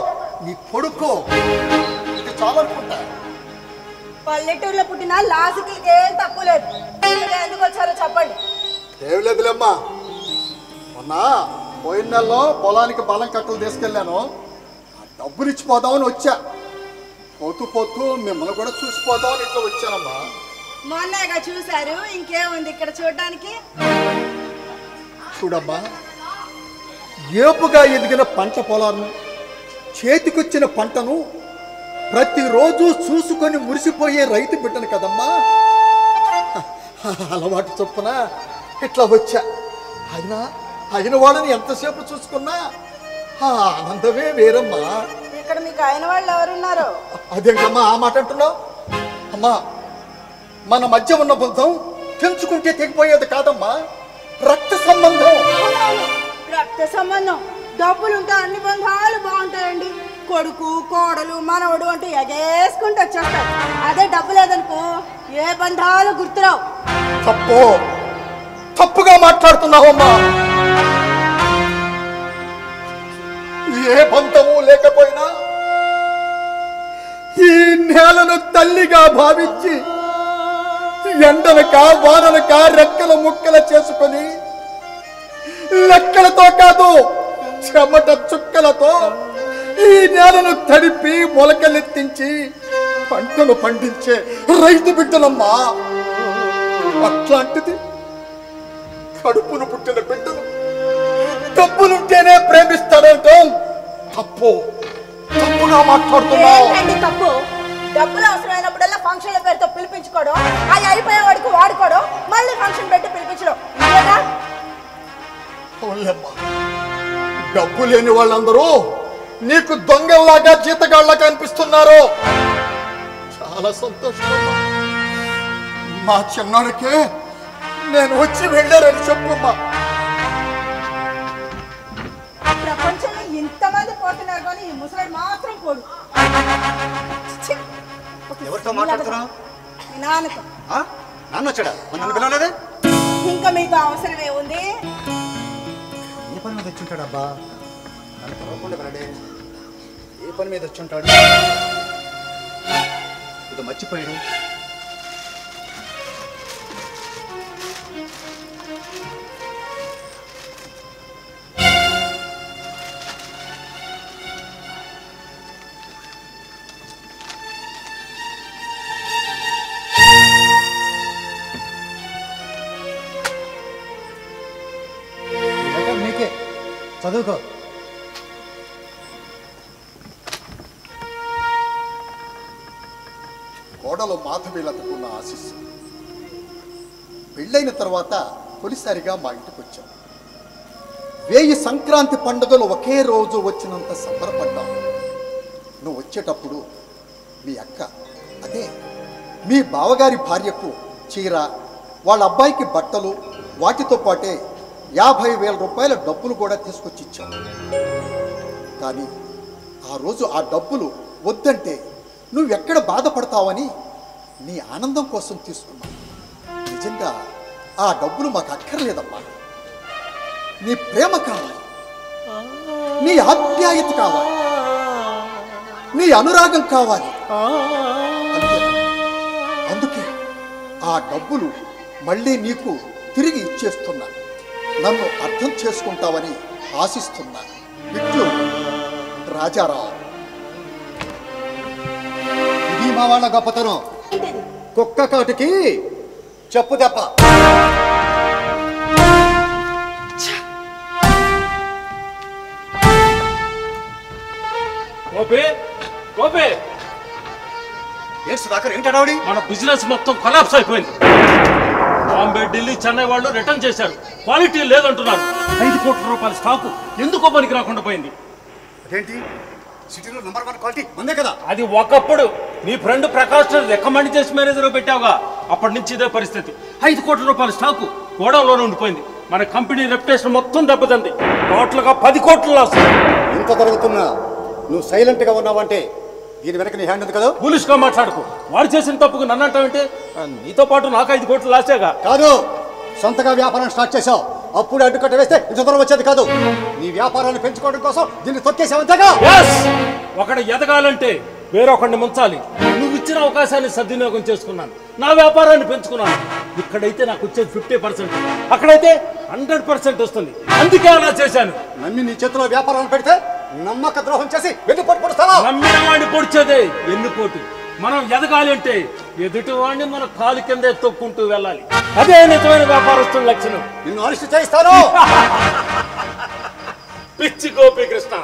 నీ కొడుకు. ఇది చాలనుకుంటా? పల్లెటూరులో పుట్టిన లాజికల్కి ఏం తక్కువ లేదు. ఎందుకు వచ్చారో చెప్పండి. ఏం లేదులేమ్మా. మొన్న పోయిన నెలలో పొలానికి బలం కట్టలు తీసుకెళ్ళాను. ఆ డబ్బులు ఇచ్చిపోదామని వచ్చా. పోతూ పోతూ మిమ్మల్ని కూడా చూసిపోదామని ఇట్లా వచ్చానమ్మా. మొన్నగా చూశారు ఇంకేముంది ఇక్కడ చూడడానికి? చూడమ్మా ఏపుగా ఎదిగిన పంట పొలాలను చేతికొచ్చిన పంటను ప్రతిరోజు చూసుకొని మురిసిపోయే రైతు బిడ్డను కదమ్మా. అలవాటు చొప్పున ఇట్లా వచ్చా. అయినా అయిన వాళ్ళని ఎంతసేపు చూసుకున్నా? ఆనందమే వేరమ్మా. ఇక్కడ మీకు అయిన వాళ్ళు ఎవరున్నారు? అదేంటమ్మా ఆ మాట అంటున్నావు? అమ్మా మన మధ్య ఉన్న బంధం తెంచుకుంటే తెగిపోయేది కాదమ్మా. రక్త సంబంధం. రక్త సంబంధం. డబ్బులు ఉంటే అన్ని బంధాలు బాగుంటాయండి. కొడుకు కోడలు మనవడు అంటే ఎగేసుకుంటూ వచ్చేస్తారు అదే డబ్బు లేదనుకో ఏ బంధాలు గుర్తురావు. తప్పు? తప్పుగా మాట్లాడుతున్నావమ్మా. ఏ బంధము లేకపోయినా ఈ నేలను తల్లిగా భావించి ఎండనక వాననక రెక్కల ముక్కల చేసుకొని లెక్కలతో కాదు చెమట చుక్కలతో ఈ నేలను తడిపి మొలకలెత్తించి పంటలు పండించే రైతు బిడ్డలమ్మా. అట్లాంటిది కడుపును పుట్టిన బిడ్డలు డబ్బులుంటేనే ప్రేమిస్తాడంటాం తప్పు తప్పుగా మాట్లాడుతున్నావు. తప్పు? డబ్బులు అవసరమైనప్పుడల్లా ఫంక్షన్ల పేరుతో పిలిపించుకోవడం అవి అయిపోయే వాడికి వాడుకోవడం మళ్ళీ ఫంక్షన్ పెట్టి పిలిపించడం. డబ్బు లేని వాళ్ళందరూ నీకు దొంగల్లాగా జీతగాళ్ళగా అనిపిస్తున్నారు. చాలా సంతోషం మా చిన్నోడికి నేను వచ్చి వెళ్ళారని చెప్పమ్మా ప్రపంచంలో ఇంతమంది పోతున్నారు కానీ ముసలాడు మాత్రం పోడు. ఎవరితో మాట్లాడుతున్నావు? మీ నాన్నతో. ఆ? నాన్న వచ్చాడా? మరి నన్ను పిలవలేదే? ఇంకా మీకు అవసరం ఏముంది? ఏ పని మీద వచ్చుంటాడు అబ్బా? నన్ను పిలవకుండా వెళ్ళడే. ఏ పని మీద వచ్చుంటాడు? ఇది మర్చిపోయాడు. చదువుకో. కోడలు మాధవీలతకున్న ఆశీస్సు. పెళ్ళైన తర్వాత తొలిసారిగా మా ఇంటికి వచ్చాం. వేయి సంక్రాంతి పండుగలు ఒకే రోజు వచ్చినంత సంబరపడ్డాం. నువ్వు వచ్చేటప్పుడు మీ అక్క అదే మీ బావగారి భార్యకు చీర వాళ్ళ అబ్బాయికి బట్టలు వాటితో పాటే యాభై వేల రూపాయల డబ్బులు కూడా తీసుకొచ్చి ఇచ్చాం కానీ ఆ రోజు ఆ డబ్బులు వద్దంటే నువ్వెక్కడ బాధపడతావని నీ ఆనందం కోసం తీసుకున్నావు నిజంగా ఆ డబ్బులు మాకు అక్కర్లేదమ్మా. నీ ప్రేమ కావాలి. నీ ఆప్యాయత కావాలి. నీ అనురాగం కావాలి. అందుకే ఆ డబ్బులు మళ్ళీ నీకు తిరిగి ఇచ్చేస్తున్నాను నన్ను అర్థం చేసుకుంటావని ఆశిస్తున్నా. ఇట్లు రాజారావు. ఇది మా వాళ్ళ గొప్పతనం. కుక్క కాటుకి చెప్పు దెబ్బ. ఏంటి సుధాకర్ ఏంటడావుడి మన బిజినెస్ మొత్తం కొలాప్స్ అయిపోయింది. బాంబే ఢిల్లీ చెన్నై వాళ్ళు రిటర్న్ చేశారు. క్వాలిటీ లేదంటున్నారు. ఐదు కోట్ల రూపాయల స్టాకు ఎందుకో పనికి రాకుండా పోయింది. అదేంటి? సిటీలో నంబర్ వన్ క్వాలిటీ మందే కదా. అది ఒకప్పుడు నీ ఫ్రెండ్ ప్రకాష్ రికమెండ్ చేసి మేనేజర్ పెట్టావుగా. అప్పటి నుంచి ఇదే పరిస్థితి. ఐదు కోట్ల రూపాయల స్టాకు గోడౌన్లోనే ఉండిపోయింది. మన కంపెనీ రెప్యుటేషన్ మొత్తం దెబ్బతింది. టోటల్గా పది కోట్ల లాస్ ఇంత జరుగుతున్నా నువ్వు సైలెంట్గా ఉన్నావంటే దీని వెనక నీ హ్యాండ్ ఉంది కదా? పోలీస్గా మాట్లాడుకో. వాడు చేసిన తప్పుకు నన్ను అంటావంటే నీతో పాటు నాకు ఐదు కోట్లు లాసేగా కాదు. సొంతగా వ్యాపారం స్టార్ట్ చేసావు అప్పుడు అడ్డుకట్ట వేస్తే ఇంత దూరం వచ్చేది కాదు. నీ వ్యాపారాన్ని పెంచుకోవడం కోసం దీన్ని తొక్కేసావు అంతేగా ఎస్ ఒకడు ఎదగాలంటే వేరొకడిని ముంచాలి. నువ్వు ఇచ్చిన అవకాశాన్ని సద్వినియోగం చేసుకున్నాను. నా వ్యాపారాన్ని పెంచుకున్నాను. ఇక్కడైతే నాకు వచ్చేది ఫిఫ్టీ పర్సెంట్ అక్కడైతే హండ్రెడ్ పర్సెంట్ వస్తుంది. అందుకే అలా చేశాను. నమ్మి నీ చేతిలో వ్యాపారం పెడితే నమ్మక ద్రోహం చేసి వెళ్ళి పట్టుకొస్తావా నమ్మిన వాడిని పొడిచేదే ఎన్నుపోటు మనం ఎదగాలి అంటే ఎదుటి వాడిని మన కాలు కిందే తొక్కుంటూ వెళ్ళాలి. అదే నిజమైన వ్యాపారస్తుల లక్షణం. నిన్ను అరెస్ట్ చేయిస్తాను. పిచ్చి గోపీకృష్ణ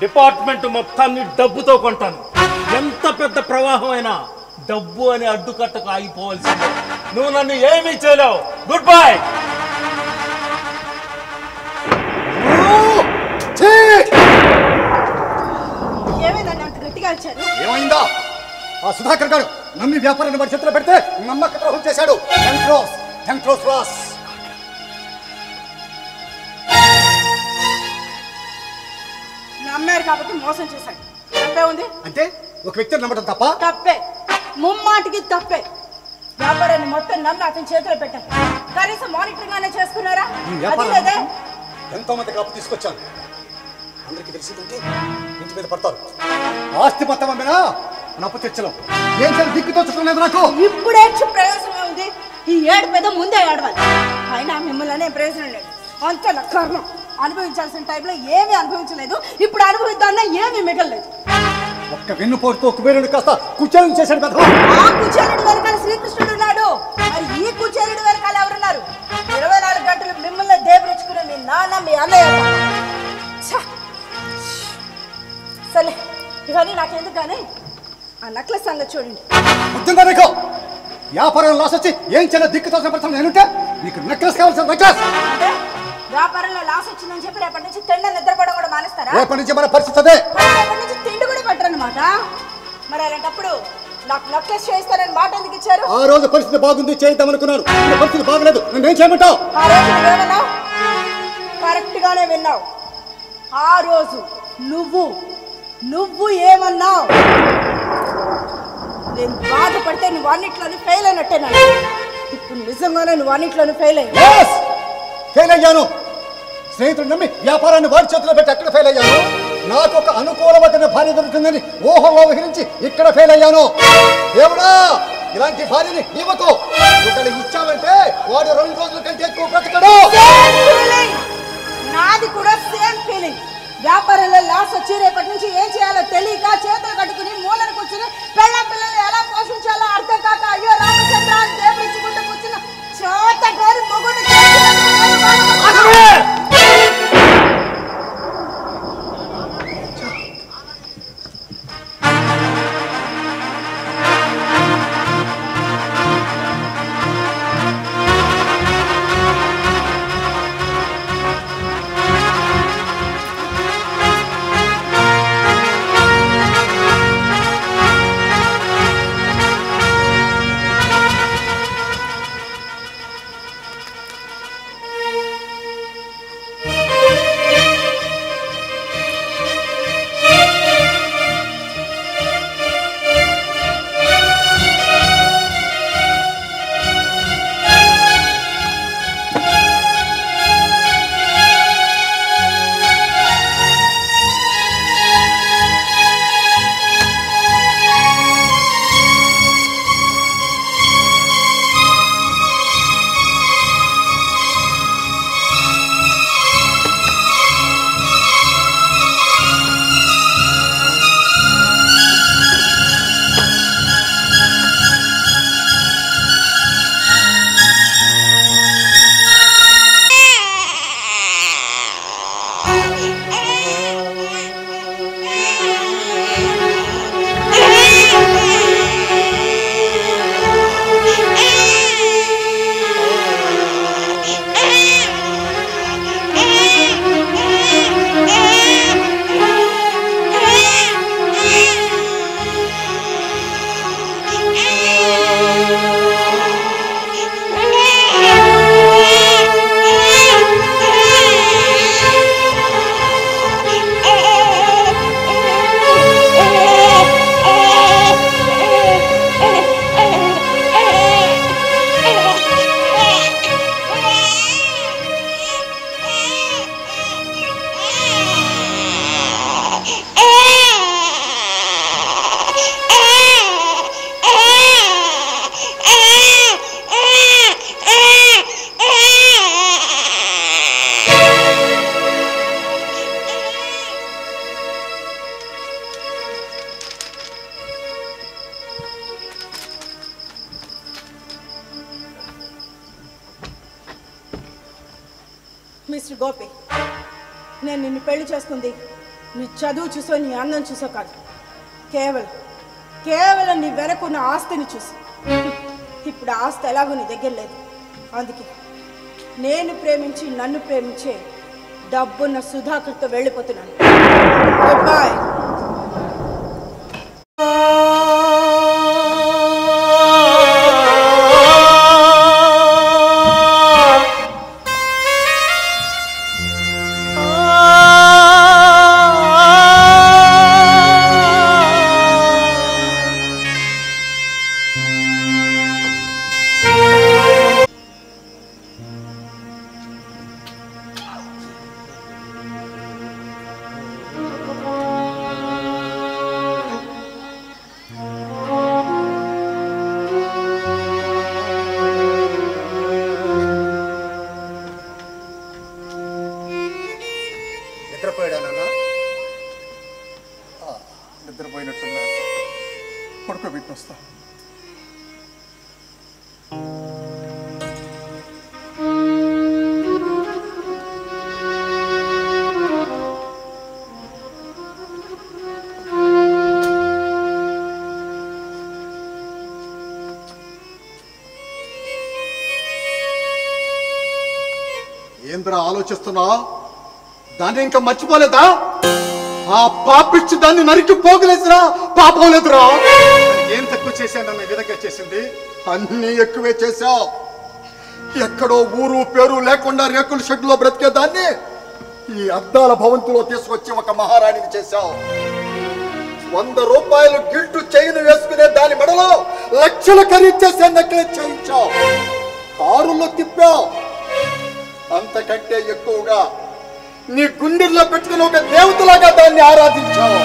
డిపార్ట్మెంట్ మొత్తాన్ని డబ్బుతో కొంటాను. ఎంత పెద్ద ప్రవాహం అయినా డబ్బు అని అడ్డుకట్టకు ఆగిపోవాల్సిందే. నువ్వు నన్ను ఏమీ చేయలేవు. Good bye! ఏమైందండి అంత గట్టిగా వచ్చారు ఏమైందా? ఆ సుధాకర్ గారు నమ్మి వ్యాపారాన్ని వాడి చేతిలో పెడితే నమ్మక ద్రోహం చేశాడు. లాస్ నమ్మారు కాబట్టి మోసం చేశాడు. తప్పే ఉంది? అంటే ఒక వ్యక్తిని నమ్మడం తప్ప? తప్పే. ముమ్మాటికి తప్పే. వ్యాపారాన్ని మొత్తం నమ్మి అతని చేతిలో పెట్టారు. కనీసం మానిటరింగ్ అనే చేసుకున్నారా? ఎంతో మందికి అప్పు తీసుకొచ్చాను. అందరికీ తెలిసిందంటే ఇంటి మీద పడతారు. ఆస్తి మొత్తం అమ్మినా నా అప్పు తెచ్చలం. ఏం చేయాలి? దిక్కు తోచుకోలేదు నాకు. ఇప్పుడు ప్రయోజనం ఉంది. ఈ ఏడు పెద్ద ముందే ఏడవాలి. అయినా మిమ్మల్ని ప్రయోజనం లేదు. అంతే నా కర్మ. అనుభవించాల్సిన టైంలో ఏమీ అనుభవించలేదు. ఇప్పుడు అనుభవిద్దామన్నా ఏమీ మిగలలేదు. ఒక్క వెన్నుపోటుతో కుబేరుడు కాస్త కుచేలం చేశాడు కదా. ఆ కుచేలుడి వెనకాల శ్రీకృష్ణుడు ఉన్నాడు. మరి ఈ కుచేలుడి వెనకాల ఎవరున్నారు? ఇరవై నాలుగు గంటలు మిమ్మల్ని దేవరించుకునే మీ నాన్న మీ అన్నయ్య! సరే ఇవన్నీ నాకెందుకు కానీ ఆ నెక్లెస్ సంగతి చూడండి. బుద్ధిందా నీకు? వ్యాపారం లాస్ వచ్చి ఏం చేయాలి దిక్కు తోచిన పడుతున్నా నేనుంటే నీకు నెక్లెస్ కావాల్సిన నెక్లెస్ అంటే వ్యాపారంలో లాస్ వచ్చిందని చెప్పి రేపటి నుంచి తిండి నిద్రపోవడం కూడా మానేస్తారా? రేపటి నుంచి మన పరిస్థితి అదే. రేపటి నుంచి తిండి కూడా పెట్టరన్నమాట. మరి అలాంటప్పుడు నాకు నెక్లెస్ చేయిస్తారని మాట ఎందుకు ఇచ్చారు? ఆ రోజు పరిస్థితి బాగుంది చేద్దాం అనుకున్నాను ఇప్పుడు పరిస్థితి బాగలేదు. నేనేం చేయమంటావు? ఆ రోజు నువ్వేమన్నావు కరెక్ట్ గానే విన్నావు. ఆ రోజు నువ్వు నువ్వు ఏమన్నావు? నేను బాధపడితే నువ్వు అన్నిట్లోనూ ఫెయిల్ అయినట్టే నాకు ఇప్పుడు నిజంగానే నువ్వు అన్నిట్లోనూ ఫెయిల్ అయ్యావు! ఫెయిల్ అయ్యాను. స్నేహితుడు నమ్మి వ్యాపారాన్ని వాడి చేతిలో పెట్టి అక్కడ ఫెయిల్ అయ్యాను? నాకు ఒక అనుకూలమైన భార్య దొరుకుతుందని ఊహలో ఊహించి ఇక్కడ ఫెయిల్ అయ్యాను. దేవుడా ఇలాంటి భార్యని ఇవ్వకు. ఒకళ్ళు ఇచ్చావంటే వాడు రెండు రోజుల కంటే ఎక్కువ బ్రతకడు. నాది కూడా సేమ్ ఫీలింగ్ వ్యాపారంలో లాస్ వచ్చి రేపటి నుంచి ఏం చేయాలో తెలియక చేతులు కట్టుకుని మూలను కూర్చుని పెళ్ళ పిల్లలు ఎలా పోషించాలో అర్థం కాక అయ్యో రామచంద్ర దేవుడించుకుంటూ కూర్చున్న చేత పేరు మొగుడు చదువు చూసో నీ అందం చూసో కాదు. కేవలం కేవలం నీ వెనకున్న ఆస్తిని చూసి. ఇప్పుడు ఆస్తి ఎలాగో నీ దగ్గర లేదు. అందుకే నేను ప్రేమించి నన్ను ప్రేమించే డబ్బున్న సుధాకర్తో వెళ్ళిపోతున్నాను. గుడ్ బాయ్ ఆలోచిస్తున్నా? దాన్ని ఇంకా మర్చిపోలేదా? ఆ పాపిచ్చి దాన్ని నరికి పోగలేదురా పాపం లేదురా. ఏం తక్కువ చేశానన్న విధంగా చేసింది? అన్ని ఎక్కువే చేశావు ఎక్కడో ఊరు పేరు లేకుండా రేకుల షెడ్లో బ్రతికే దాన్ని ఈ అద్దాల భవంతిలో తీసుకొచ్చి ఒక మహారాణిని చేశావు వంద రూపాయలు గిల్టు చైన్ వేసుకునే దాని మెడలో లక్షలు ఖరీదు చేసే నెక్లెస్ చేయించావు కారులో తిప్పావు అంతకంటే ఎక్కువగా నీ గుండెల్లో పెట్టుకుని ఒక దేవతలాగా దాన్ని ఆరాధించావు.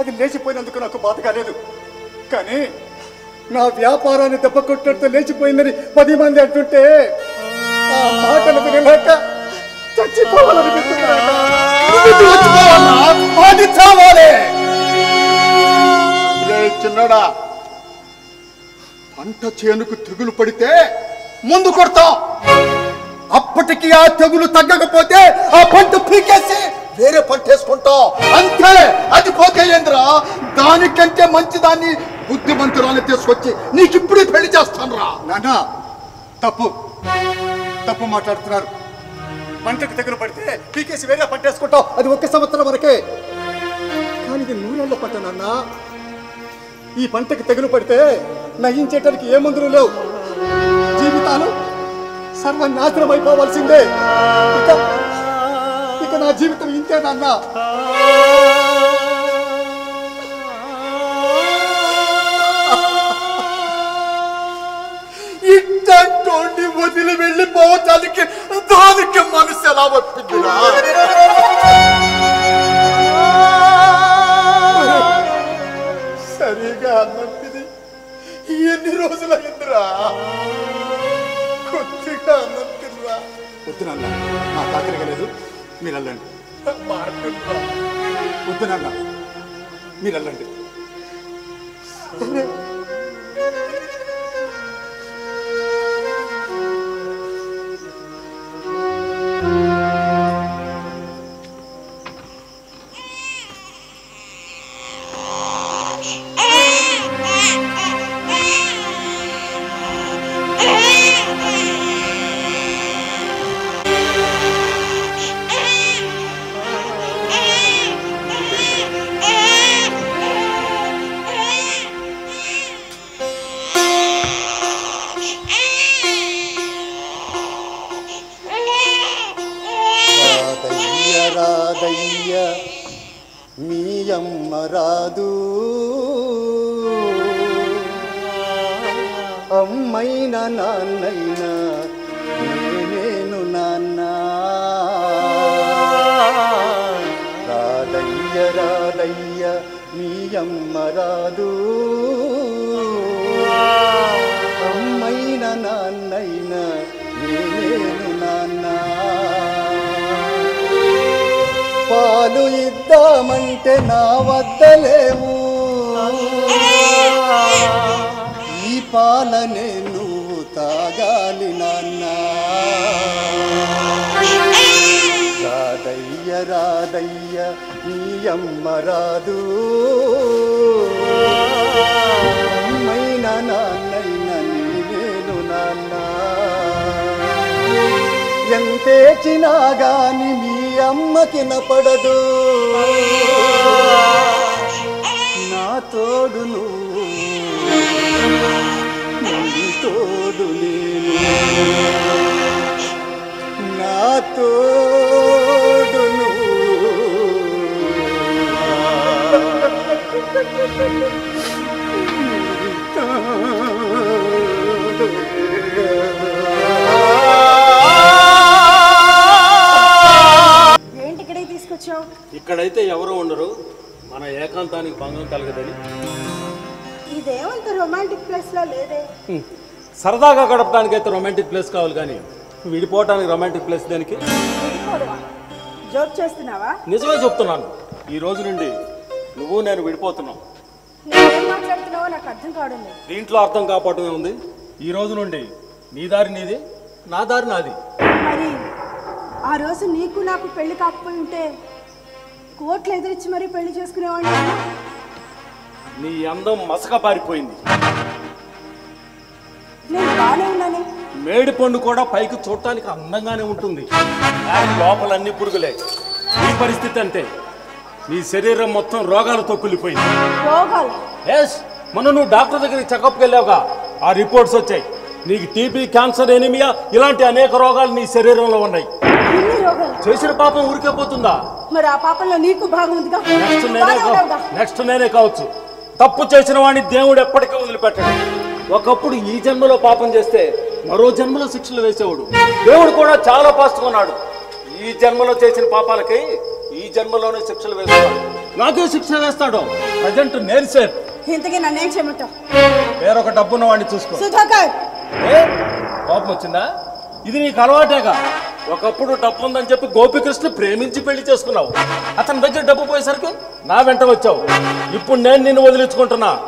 అది లేచిపోయినందుకు నాకు బాధగా లేదు. కానీ నా వ్యాపారాన్ని దెబ్బ కొట్టినట్టు లేచిపోయిందని పది మంది అంటుంటే ఆ మాటలు వినలేక చచ్చిపోవాలని చిన్నడా పంట చేనుకు తెగులు పడితే ముందు కొడతాం అప్పటికి ఆ తెగులు తగ్గకపోతే ఆ పంట పీకేసి వేరే పంట వేసుకుంటాం. అంతే. అది పోతే ఏంద్రా? దానికంటే మంచి దాన్ని బుద్ధిమంతురాన్ని తీసుకొచ్చి నీకు ఇప్పుడే పెళ్ళి చేస్తాను రా నాన్న తప్పు. తప్పు మాట్లాడుతున్నారు. పంటకు తెగులు పడితే పీకేసి వేరే పంట వేసుకుంటాం. అది ఒక సంవత్సరం వరకే. కానీ ఇది నూనెళ్ళ పంట నాన్న. ఈ పంటకి తెగులు పడితే నయించేటానికి ఏ మందులు లేవు. జీవితాలు సర్వనాశనం అయిపోవాల్సిందే ఇక ఇక నా జీవితం ఇంతేనన్నా ఇంటోండి వదిలి వెళ్ళిపోవటానికి దానికి మనసు ఎలా ఒప్పిందిరా? సరిగా అన్నది ఎన్ని రోజులు అయిందిరా కొద్దిగా అన్నట్టురా వద్దు నాన్న నా తాకరిగా లేదు మీరు వెళ్ళండి. వద్దు నాన్న మీరు వెళ్ళండి. పాలు ఇద్దామంటే నా వద్ద లేవు ఈ పాల నేను తాగాలి నాన్న. రాదయ్య రాదయ్య నీ అమ్మ రాదు. నాన్న ఎంతేచినా గాని మీ అమ్మకి నపడదు నా తోడు నువ్వు నీ తోడు నేను. నా తోడు నువ్వు తీసుకొచ్చావు ఇక్కడైతే ఎవరు ఉండరు. మన ఏకాంతానికి భంగం కలగదని. ఇదేమంత రొమాంటిక్ ప్లేస్లో లేదే. సరదాగా గడపడానికి అయితే రొమాంటిక్ ప్లేస్ కావాలి కానీ విడిపోవటానికి రొమాంటిక్ ప్లేస్ దేనికి? జోక్ చేస్తున్నావా? నిజమే చెప్తున్నాను. ఈ రోజు నుండి నువ్వు నేను విడిపోతున్నాం. నువ్వేం మాట్లాడుతున్నావో నాకు అర్థం కావడం లేదు. దీంట్లో అర్థం కాపాడమే ఉంది. ఈ రోజు నుండి నీ దారి నీది నా దారి నాది. మరి ఆ రోజు నీకు నాకు పెళ్ళి కాకపోయి ఉంటే కోట్లు ఎదిరించి మరీ పెళ్ళి చేసుకునేవాడిని నీ అందం మసక పారిపోయింది. నేను బాగానే ఉన్నానే. మేడి పండు కూడా పైకి చూడటానికి అందంగానే ఉంటుంది. కానీ లోపల అన్ని పురుగులే. నీ పరిస్థితి అంతే. నీ శరీరం మొత్తం రోగాలతో కులిపోయింది రోగాలు? ఎస్ మొన్న నువ్వు డాక్టర్ దగ్గరికి చెకప్కి వెళ్ళావుగా. ఆ రిపోర్ట్స్ వచ్చాయి. నీకు టీబీ క్యాన్సర్ ఎనిమియా ఇలాంటి అనేక రోగాలు నీ శరీరంలో ఉన్నాయి. చేసిన పాపం ఊరికే పోతుందా? మరి ఆ పాపంలో నీకు భాగం ఉందిగా? నెక్స్ట్ నేనే. నెక్స్ట్ నేనే కావచ్చు. తప్పు చేసిన వాడిని దేవుడు ఎప్పటికీ వదిలిపెట్టడు. ఒకప్పుడు ఈ జన్మలో పాపం చేస్తే మరో జన్మలో శిక్షలు వేసేవాడు. దేవుడు కూడా చాలా ఫాస్ట్గా ఉన్నాడు. ఈ జన్మలో చేసిన పాపాలకి ఈ జన్మలోనే శిక్షలు వేస్తాడు నాకే శిక్ష వేస్తాడు? ప్రజెంట్ నేను సేఫ్ ఇంతకీ నన్నేం చేయమంటావు? వేరొక డబ్బున్న వాడిని చూసుకో. సుధాకర్! ఏ కోపం వచ్చిందా? ఇది నీకు అలవాటేగా? ఒకప్పుడు డబ్బు ఉందని చెప్పి గోపికృష్ణ ప్రేమించి పెళ్ళి చేసుకున్నావు. అతని దగ్గర డబ్బు పోయేసరికి నా వెంట వచ్చావు. ఇప్పుడు నేను నిన్ను వదిలించుకుంటున్నా.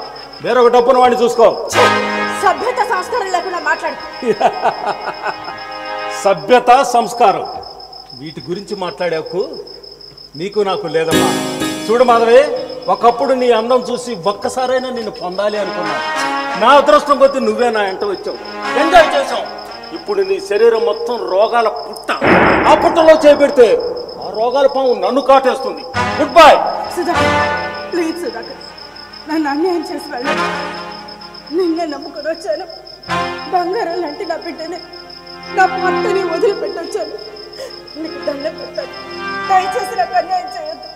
వేరొక డబ్బున్న వాడిని చూసుకో! సభ్యత సంస్కారం లేకుండా మాట్లాడు. సభ్యత సంస్కారం. వీటి గురించి మాట్లాడాకు నీకు నాకు లేదమ్మా. చూడు మాధవి ఒకప్పుడు నీ అందం చూసి ఒక్కసారైనా నిన్ను పొందాలి అనుకున్నా. నా అదృష్టం కొద్దీ నువ్వే నా ఎంట వచ్చావు. ఎంజాయ్ చేసావు ఇప్పుడు నీ శరీరం మొత్తం రోగాల పుట్ట. ఆ పుట్టలో చేపెడితే ఆ రోగాల పాము నన్ను కాటేస్తుంది. గుడ్ బాయ్ ప్లీజ్ సుధాకర్ నన్ను అన్యాయం చేసి నిన్నే నమ్ముకొని వచ్చాను. బంగారం లాంటి నా బిడ్డని నా భర్తని వదిలిపెట్టొచ్చాను నీకు దయచేసి నాకు అన్యాయం చేయొద్దు.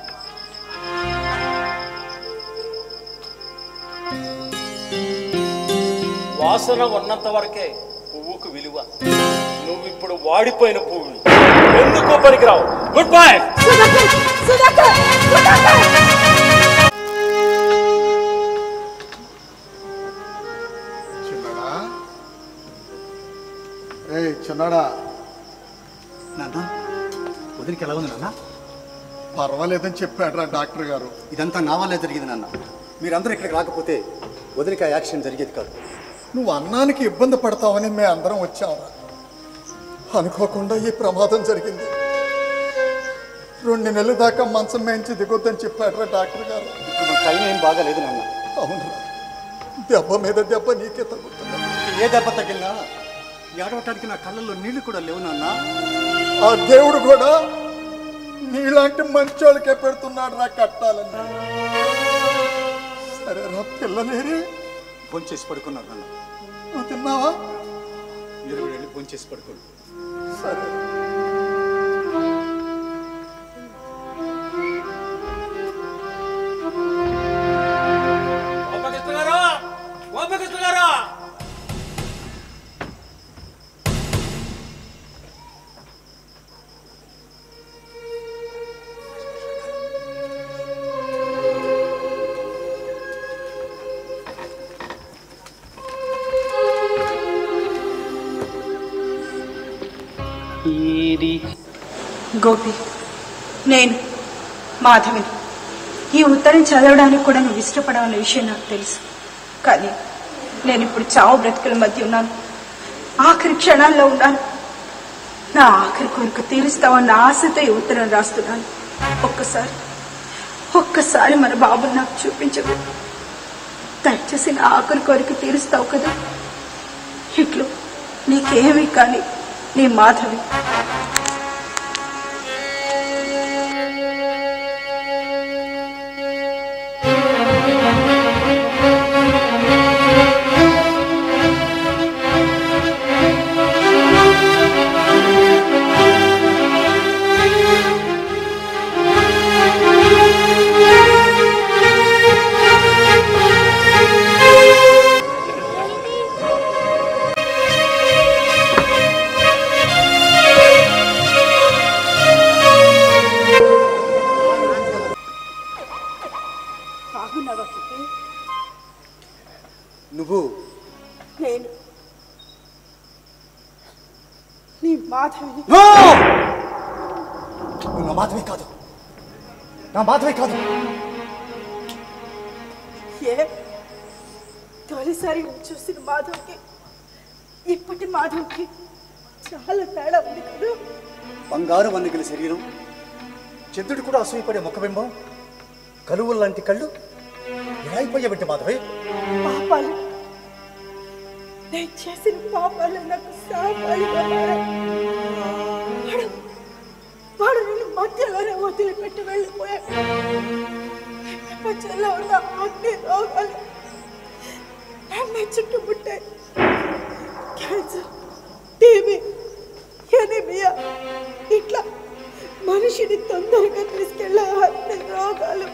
వాసన ఉన్నంత వరకే పువ్వుకు విలువ. నువ్వు ఇప్పుడు వాడిపోయిన పువ్వు ఎందుకో పనికిరావు. గుడ్ బై సుధాకర్ సుధాకర్ సుధాకర్ చిన్నడా? ఏ చిన్నడా. నాన్న వదిలికి ఎలా ఉంది నాన్న? పర్వాలేదని చెప్పాడురా డాక్టర్ గారు. ఇదంతా నా వల్లే జరిగింది నాన్న. మీరందరూ ఇక్కడికి రాకపోతే వదిలికి యాక్షన్ జరిగేది కాదు. నువ్వు అన్నానికి ఇబ్బంది పడతావని మేము అందరం వచ్చావురా అనుకోకుండా ఈ ప్రమాదం జరిగింది. రెండు నెలల దాకా మంచం మేంచి దిగొద్దని చెప్పాడురా డాక్టర్ గారు. ఇప్పుడు టైం ఏం బాగాలేదు నాన్న. అవునరా. దెబ్బ మీద దెబ్బ నీకే తగ్గుతున్నా ఏ దెబ్బ తగిలినా ఏడవటానికి నా కళ్ళల్లో నీళ్ళు కూడా లేవు నాన్న. ఆ దేవుడు కూడా నీలాంటి మంచోళ్ళకే పెడుతున్నాడు రా కట్టాలని. రా పిల్లలేరి? భోంచేసి పడుకున్నారు నాన్న. నువ్వు తిన్నావా? మీరు వెళ్ళి భోంచేసి పడుకోండి. సరే. గోపి. నేను మాధవిని. ఈ ఉత్తరం చదవడానికి కూడా నువ్వు ఇష్టపడవన్న విషయం నాకు తెలుసు. కానీ నేను ఇప్పుడు చావు బ్రతుకుల మధ్య ఉన్నాను. ఆఖరి క్షణాల్లో ఉన్నాను. నా ఆఖరి కోరిక తీరుస్తావన్న ఆశతో ఈ ఉత్తరం రాస్తున్నాను. ఒక్కసారి ఒక్కసారి మన బాబుని నాకు చూపించవు దయచేసి నా ఆఖరి కోరిక తీరుస్తావు కదా. ఇట్లు నీకేమీ కానీ నీ మాధవి. బంగారు వన్నెగల శరీరం. చంద్రుడు కూడా అసూయపడే ముఖబింబం. కలువులు లాంటి కళ్ళు. ఎలా అయిపోయావంటే మాధవి? పాపాలు. నేను చేసిన పాపాలు నాకు వాడు వాడు నేను మధ్యలోనే వదిలిపెట్టి వెళ్ళిపోయాడు. ఈ ప్రపంచంలో ఉన్న అన్ని రోగాలు నన్ను చుట్టుముట్టాయి. క్యాన్సర్ టీబీ ఎనిమియా ఇట్లా మనిషిని తొందరగా తీసుకెళ్ళే. అన్ని రోగాలు.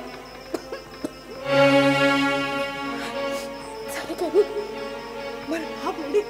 సరే కానీ మన బాబుని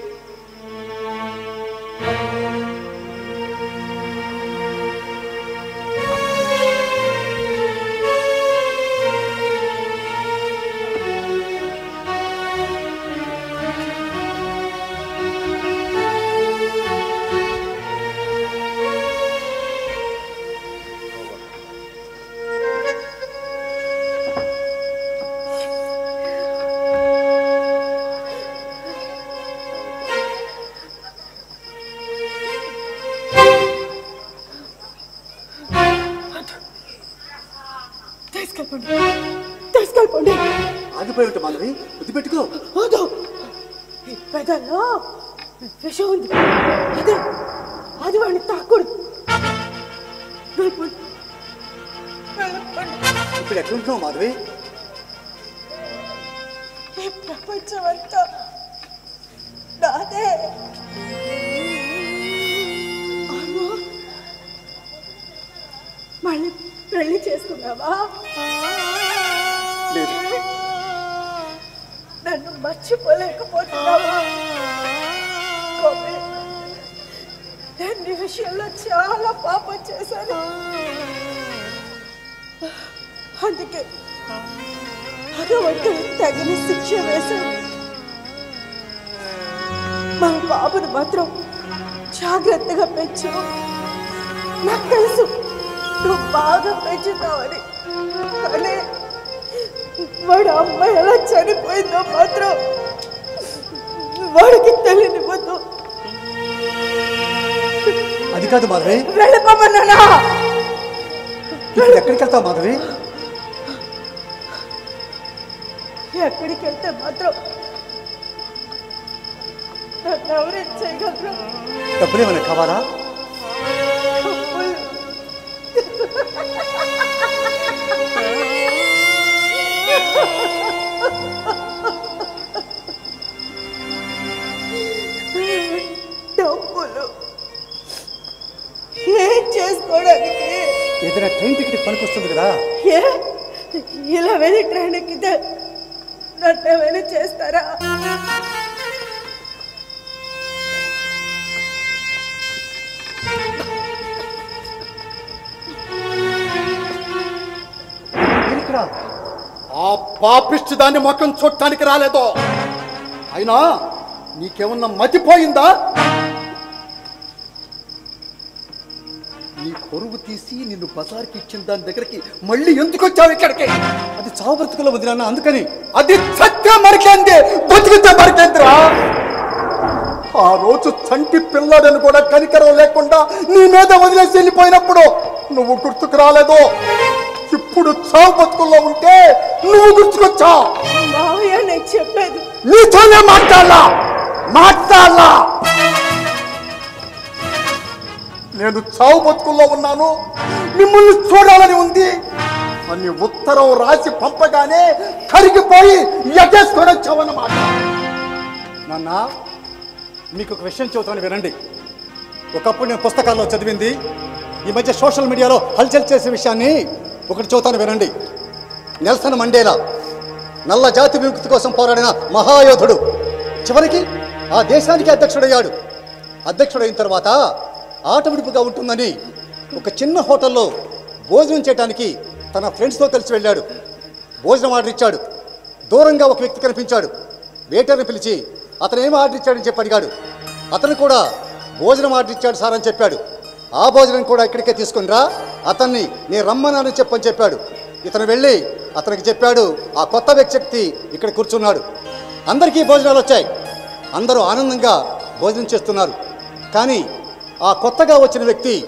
నువ్వు బాగా పెంచుతావని. కానీ వాడు అమ్మ ఎలా చనిపోయిందో మాత్రం వాడికి తెలియనివ్వద్దు అది కాదు మాధవి. వెళ్ళిపోమన్నానా? ఇప్పుడు ఎక్కడికి వెళ్తావు మాధవి ఎక్కడికి వెళ్తే మాత్రం డబ్బులు ఏమైనా కావాలా? ఏదైనా ట్రైన్ టికెట్ పనికొస్తుంది కదా? ఏ? ఇలా వెళ్ళి ట్రైన్ ఎక్కితే నన్ను ఏమైనా చేస్తారా? ఆ పాపిష్టి దాన్ని మొక్కం చూడటానికి రాలేదో. అయినా నీకేమన్నా మతిపోయిందా? కొరువు తీసి నిన్ను బజార్కి ఇచ్చిన దాని దగ్గరికి మళ్ళీ ఎందుకు వచ్చావు ఇక్కడికి? అది చావు బ్రతుకులో వదిలినా అందుకని. అది సత్య మరికేంది బతికితే మరికేందిరా? ఆ రోజు చంటి పిల్లాడని కూడా కనికరం లేకుండా నీ మీద వదిలేసి వెళ్ళిపోయినప్పుడు నువ్వు గుర్తుకు రాలేదు? ఇప్పుడు చావు బతుకుల్లో ఉంటే నువ్వు గుర్తుకొచ్చావు చెప్పేది నీతోనే మాట్లాడాలా? మాట్లాడాలా? నేను చావు బతుకుల్లో ఉన్నాను. మిమ్మల్ని చూడాలని ఉంది. అని ఉత్తరం రాసి పంపగానే కరిగిపోయి ఎగేసుకొని వచ్చావన్నమాట. నాన్న మీకు ఒక విషయం చెబుతాను వినండి. ఒకప్పుడు నేను పుస్తకాల్లో చదివింది ఈ మధ్య సోషల్ మీడియాలో హల్చల్ చేసే విషయాన్ని ఒకటి చెబుతాను వినండి. నెల్సన్ మండేలా నల్ల జాతి విముక్తి కోసం పోరాడిన మహాయోధుడు. చివరికి ఆ దేశానికి అధ్యక్షుడయ్యాడు. అధ్యక్షుడైన తర్వాత ఆటవిడుపుగా ఉంటుందని ఒక చిన్న హోటల్లో భోజనం చేయడానికి తన ఫ్రెండ్స్తో కలిసి వెళ్ళాడు. భోజనం ఆర్డర్ ఇచ్చాడు. దూరంగా ఒక వ్యక్తి కనిపించాడు. వెయిటర్ని పిలిచి అతను ఏం ఆర్డర్ ఇచ్చాడని చెప్పి అడిగాడు. అతను కూడా భోజనం ఆర్డర్ ఇచ్చాడు సార్ అని చెప్పాడు. ఆ భోజనం కూడా ఇక్కడికే తీసుకుని రా అతన్ని నేను రమ్మన్నానని చెప్పని చెప్పాడు. ఇతను వెళ్ళి అతనికి చెప్పాడు ఆ కొత్త వ్యక్తి ఇక్కడ కూర్చున్నాడు. అందరికీ భోజనాలు వచ్చాయి. అందరూ ఆనందంగా భోజనం చేస్తున్నారు. కానీ ఆ కొత్తగా వచ్చిన వ్యక్తి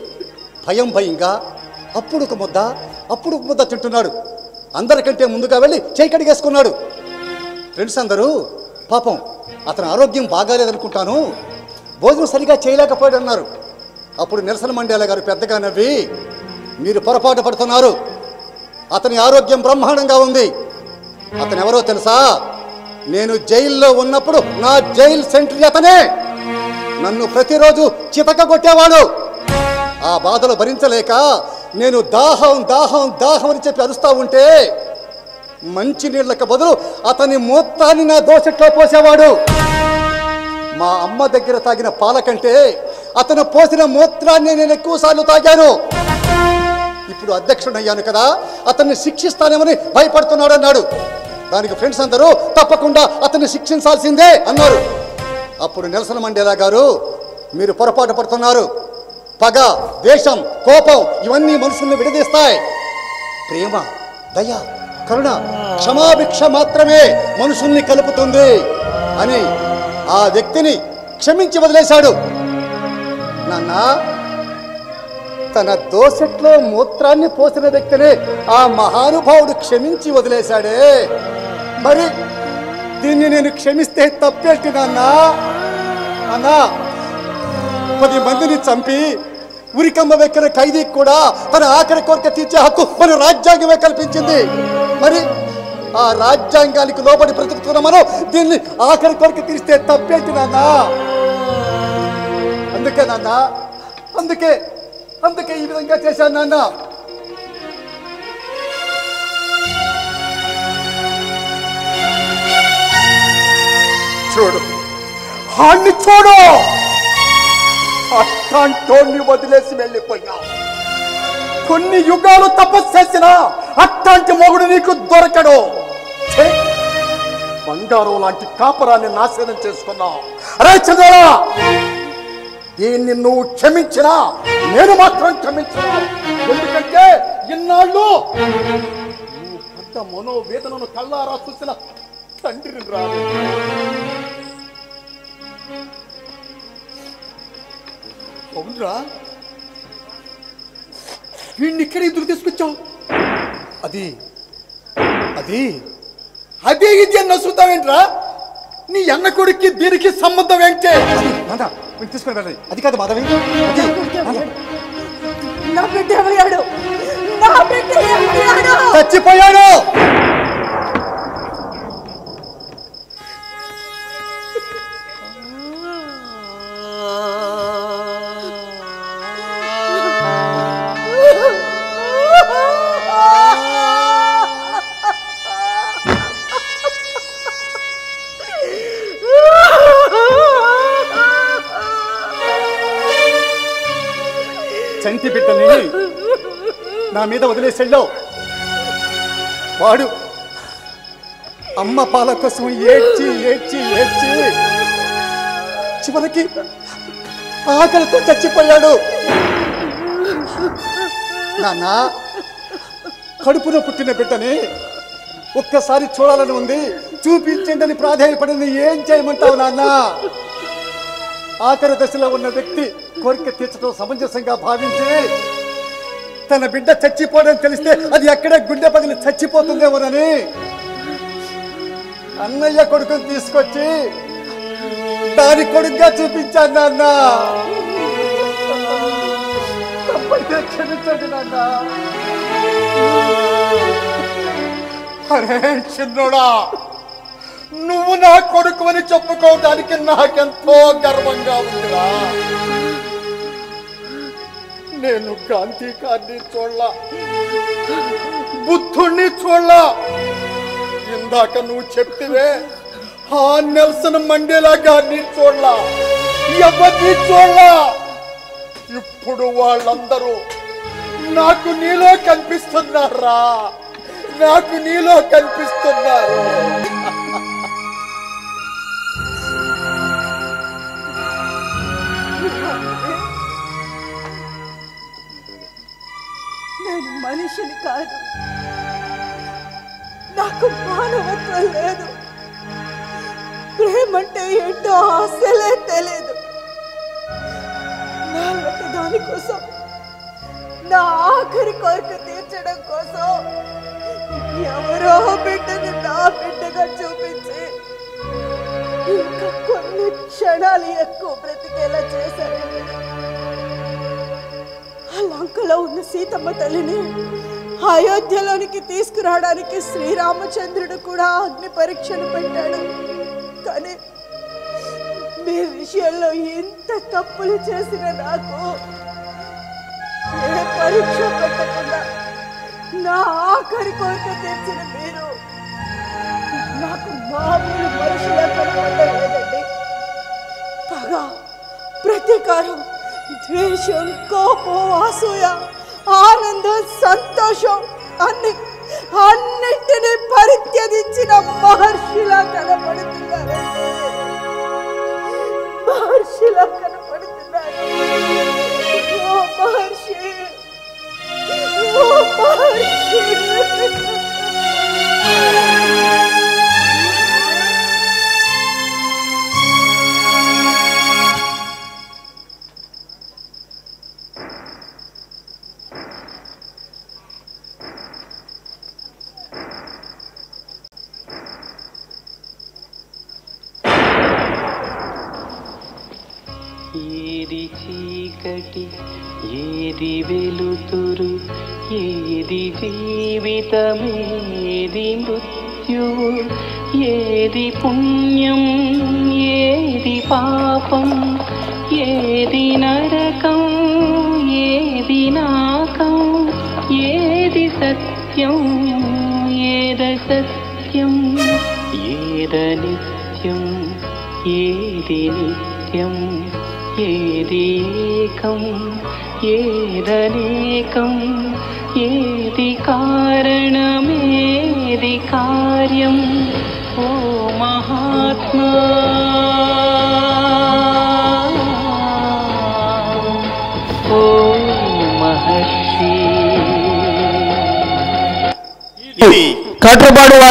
భయం భయంగా అప్పుడు ఒక ముద్ద అప్పుడు ఒక ముద్ద తింటున్నాడు. అందరికంటే ముందుగా వెళ్ళి చేయి కడిగేసుకున్నాడు. ఫ్రెండ్స్ అందరూ పాపం అతని ఆరోగ్యం బాగాలేదనుకుంటాను. భోజనం సరిగా చేయలేకపోయాడు అన్నారు అప్పుడు నిరసన మండేలా గారు పెద్దగా నవ్వి మీరు పొరపాటు పడుతున్నారు. అతని ఆరోగ్యం బ్రహ్మాండంగా ఉంది. అతను ఎవరో తెలుసా? నేను జైల్లో ఉన్నప్పుడు నా జైల్ సెంటర్ అతనే. నన్ను ప్రతిరోజు చితక కొట్టేవాడు. ఆ బాధలు భరించలేక నేను దాహం దాహం దాహం అని చెప్పి అరుస్తా ఉంటే మంచి నీళ్ళకి బదులు అతని మూత్రాన్ని నా దోసెట్లో పోసేవాడు. మా అమ్మ దగ్గర తాగిన పాల కంటే అతను పోసిన మూత్రాన్ని నేను ఎక్కువసార్లు తాగాను. ఇప్పుడు అధ్యక్షుడయ్యాను కదా అతన్ని శిక్షిస్తానేమని భయపడుతున్నాడు అన్నాడు దానికి ఫ్రెండ్స్ అందరూ తప్పకుండా అతన్ని శిక్షించాల్సిందే అన్నారు. అప్పుడు నెల్సన్ మండేలా గారు మీరు పొరపాటు పడుతున్నారు. పగ ద్వేషం కోపం ఇవన్నీ మనుషుల్ని విడదీస్తాయి. ప్రేమ దయ కరుణ క్షమాభిక్ష మాత్రమే మనుషుల్ని కలుపుతుంది అని ఆ వ్యక్తిని క్షమించి వదిలేశాడు. నాన్న తన దోసెట్లో మూత్రాన్ని పోసిన వ్యక్తిని ఆ మహానుభావుడు క్షమించి వదిలేశాడే. మరి దీన్ని నేను క్షమిస్తే తప్పేంటి నాన్న? అన్నా పది మందిని చంపి ఉరికమ్మ వెక్కిన ఖైదీకి కూడా తన ఆఖరి కోరిక తీర్చే హక్కు మన రాజ్యాంగమే కల్పించింది. మరి ఆ రాజ్యాంగానికి లోబడి బ్రతుకుతున్న మనం దీన్ని ఆఖరి కోరిక తీరిస్తే తప్పేంటి నాన్న? అందుకే నాన్న అందుకే అందుకే ఈ విధంగా చేశాను నాన్న. చూడు. హాన్ని చూడు. అట్టాంటోన్ని వదిలేసి వెళ్ళిపోయా కొన్ని యుగాలు తపస్సు చేసినా అట్లాంటి మొగుడు నీకు దొరకడు. బంగారం లాంటి కాపరాన్ని నాశనం చేసుకున్నావు అరే చంద్రా దీన్ని నువ్వు క్షమించినా నేను మాత్రం క్షమించను. ఎందుకంటే ఇన్నాళ్ళు నువ్వు పెద్ద మనోవేదనను కళ్ళారా చూసిన తండ్రిని రాదు అవునరా వీడిని ఇక్కడ ఎందుకు తీసుకొచ్చావు? అది అది అదే ఇది అన్న చూద్దామేంట్రా నీ అన్న కొడుక్కి దీనికి సంబంధం ఏంటే? తీసుకుని వెళ్ళండి అది కాదు మాధవి. నా బిడ్డ నా బిడ్డ చచ్చిపోయాడు! మీద వదిలేసి వెళ్ళావు. వాడు అమ్మ పాల కోసం ఏడ్చి ఏడ్చి ఏడ్చి చివరికి ఆకలితో చచ్చిపోయాడు. నాన్న కడుపులో పుట్టిన బిడ్డని ఒక్కసారి చూడాలని ఉంది. చూపించండి ప్రాధాన్యపడింది ఏం చేయమంటావు నాన్న? ఆఖరి దశలో ఉన్న వ్యక్తి కోరిక తీర్చడం సమంజసంగా భావించి తన బిడ్డ చచ్చిపోవడం తెలిస్తే అది ఎక్కడే గుండె పగిలి చచ్చిపోతుందేమోనని అన్నయ్య కొడుకుని తీసుకొచ్చి దాని కొడుకుగా చూపించాను నాన్న. తప్పైతే క్షమించండి నాన్న. అరే చిన్నోడా నువ్వు నా కొడుకు అని చెప్పుకోవడానికి నాకెంతో గర్వంగా ఉందిరా. నేను గాంధీకారిని చూడలా. బుద్ధుణ్ణి చూడలా. ఇందాక నువ్వు చెప్తివే ఆ నెల్సన్ మండేలా గారిని చూడలా. ఎవరిని చూడలా? ఇప్పుడు వాళ్ళందరూ నాకు నీలో కనిపిస్తున్నారా? నాకు నీలో కనిపిస్తున్నారు? మనిషిని కాదు. నాకు మానవత్వం లేదు. ప్రేమంటే ఏంటో ఆశలే తెలియదు నా లాంటి దానికోసం నా ఆఖరి కోరిక తీర్చడం కోసం ఎవరో బిడ్డని నా బిడ్డగా చూపించి ఇంకా కొన్ని క్షణాలు ఎక్కువ బ్రతికేలా చేశారు. లంకలో ఉన్న సీతమ్మ తల్లిని అయోధ్యలోనికి తీసుకురావడానికి శ్రీరామచంద్రుడు కూడా అగ్ని పరీక్షలు పెట్టాడు. కానీ మీ విషయంలో ఇంత తప్పులు చేసిన నాకు ఏ పరీక్ష పెట్టకుండా నా ఆఖరి కోరిక తెచ్చిన మీరు నాకు మామూలు మనుషులే కనపడలేదండి. పగ ప్రతీకారం ద్వేషం కోపం అసూయ ఆనందం సంతోషం అన్ని అన్నింటినీ పరిత్యజించిన మహర్షిలా కనపడుతున్నారండి మహర్షిలా కనపడుతున్నారు ఓ మహర్షి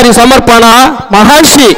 వారి సమర్పణ మహర్షి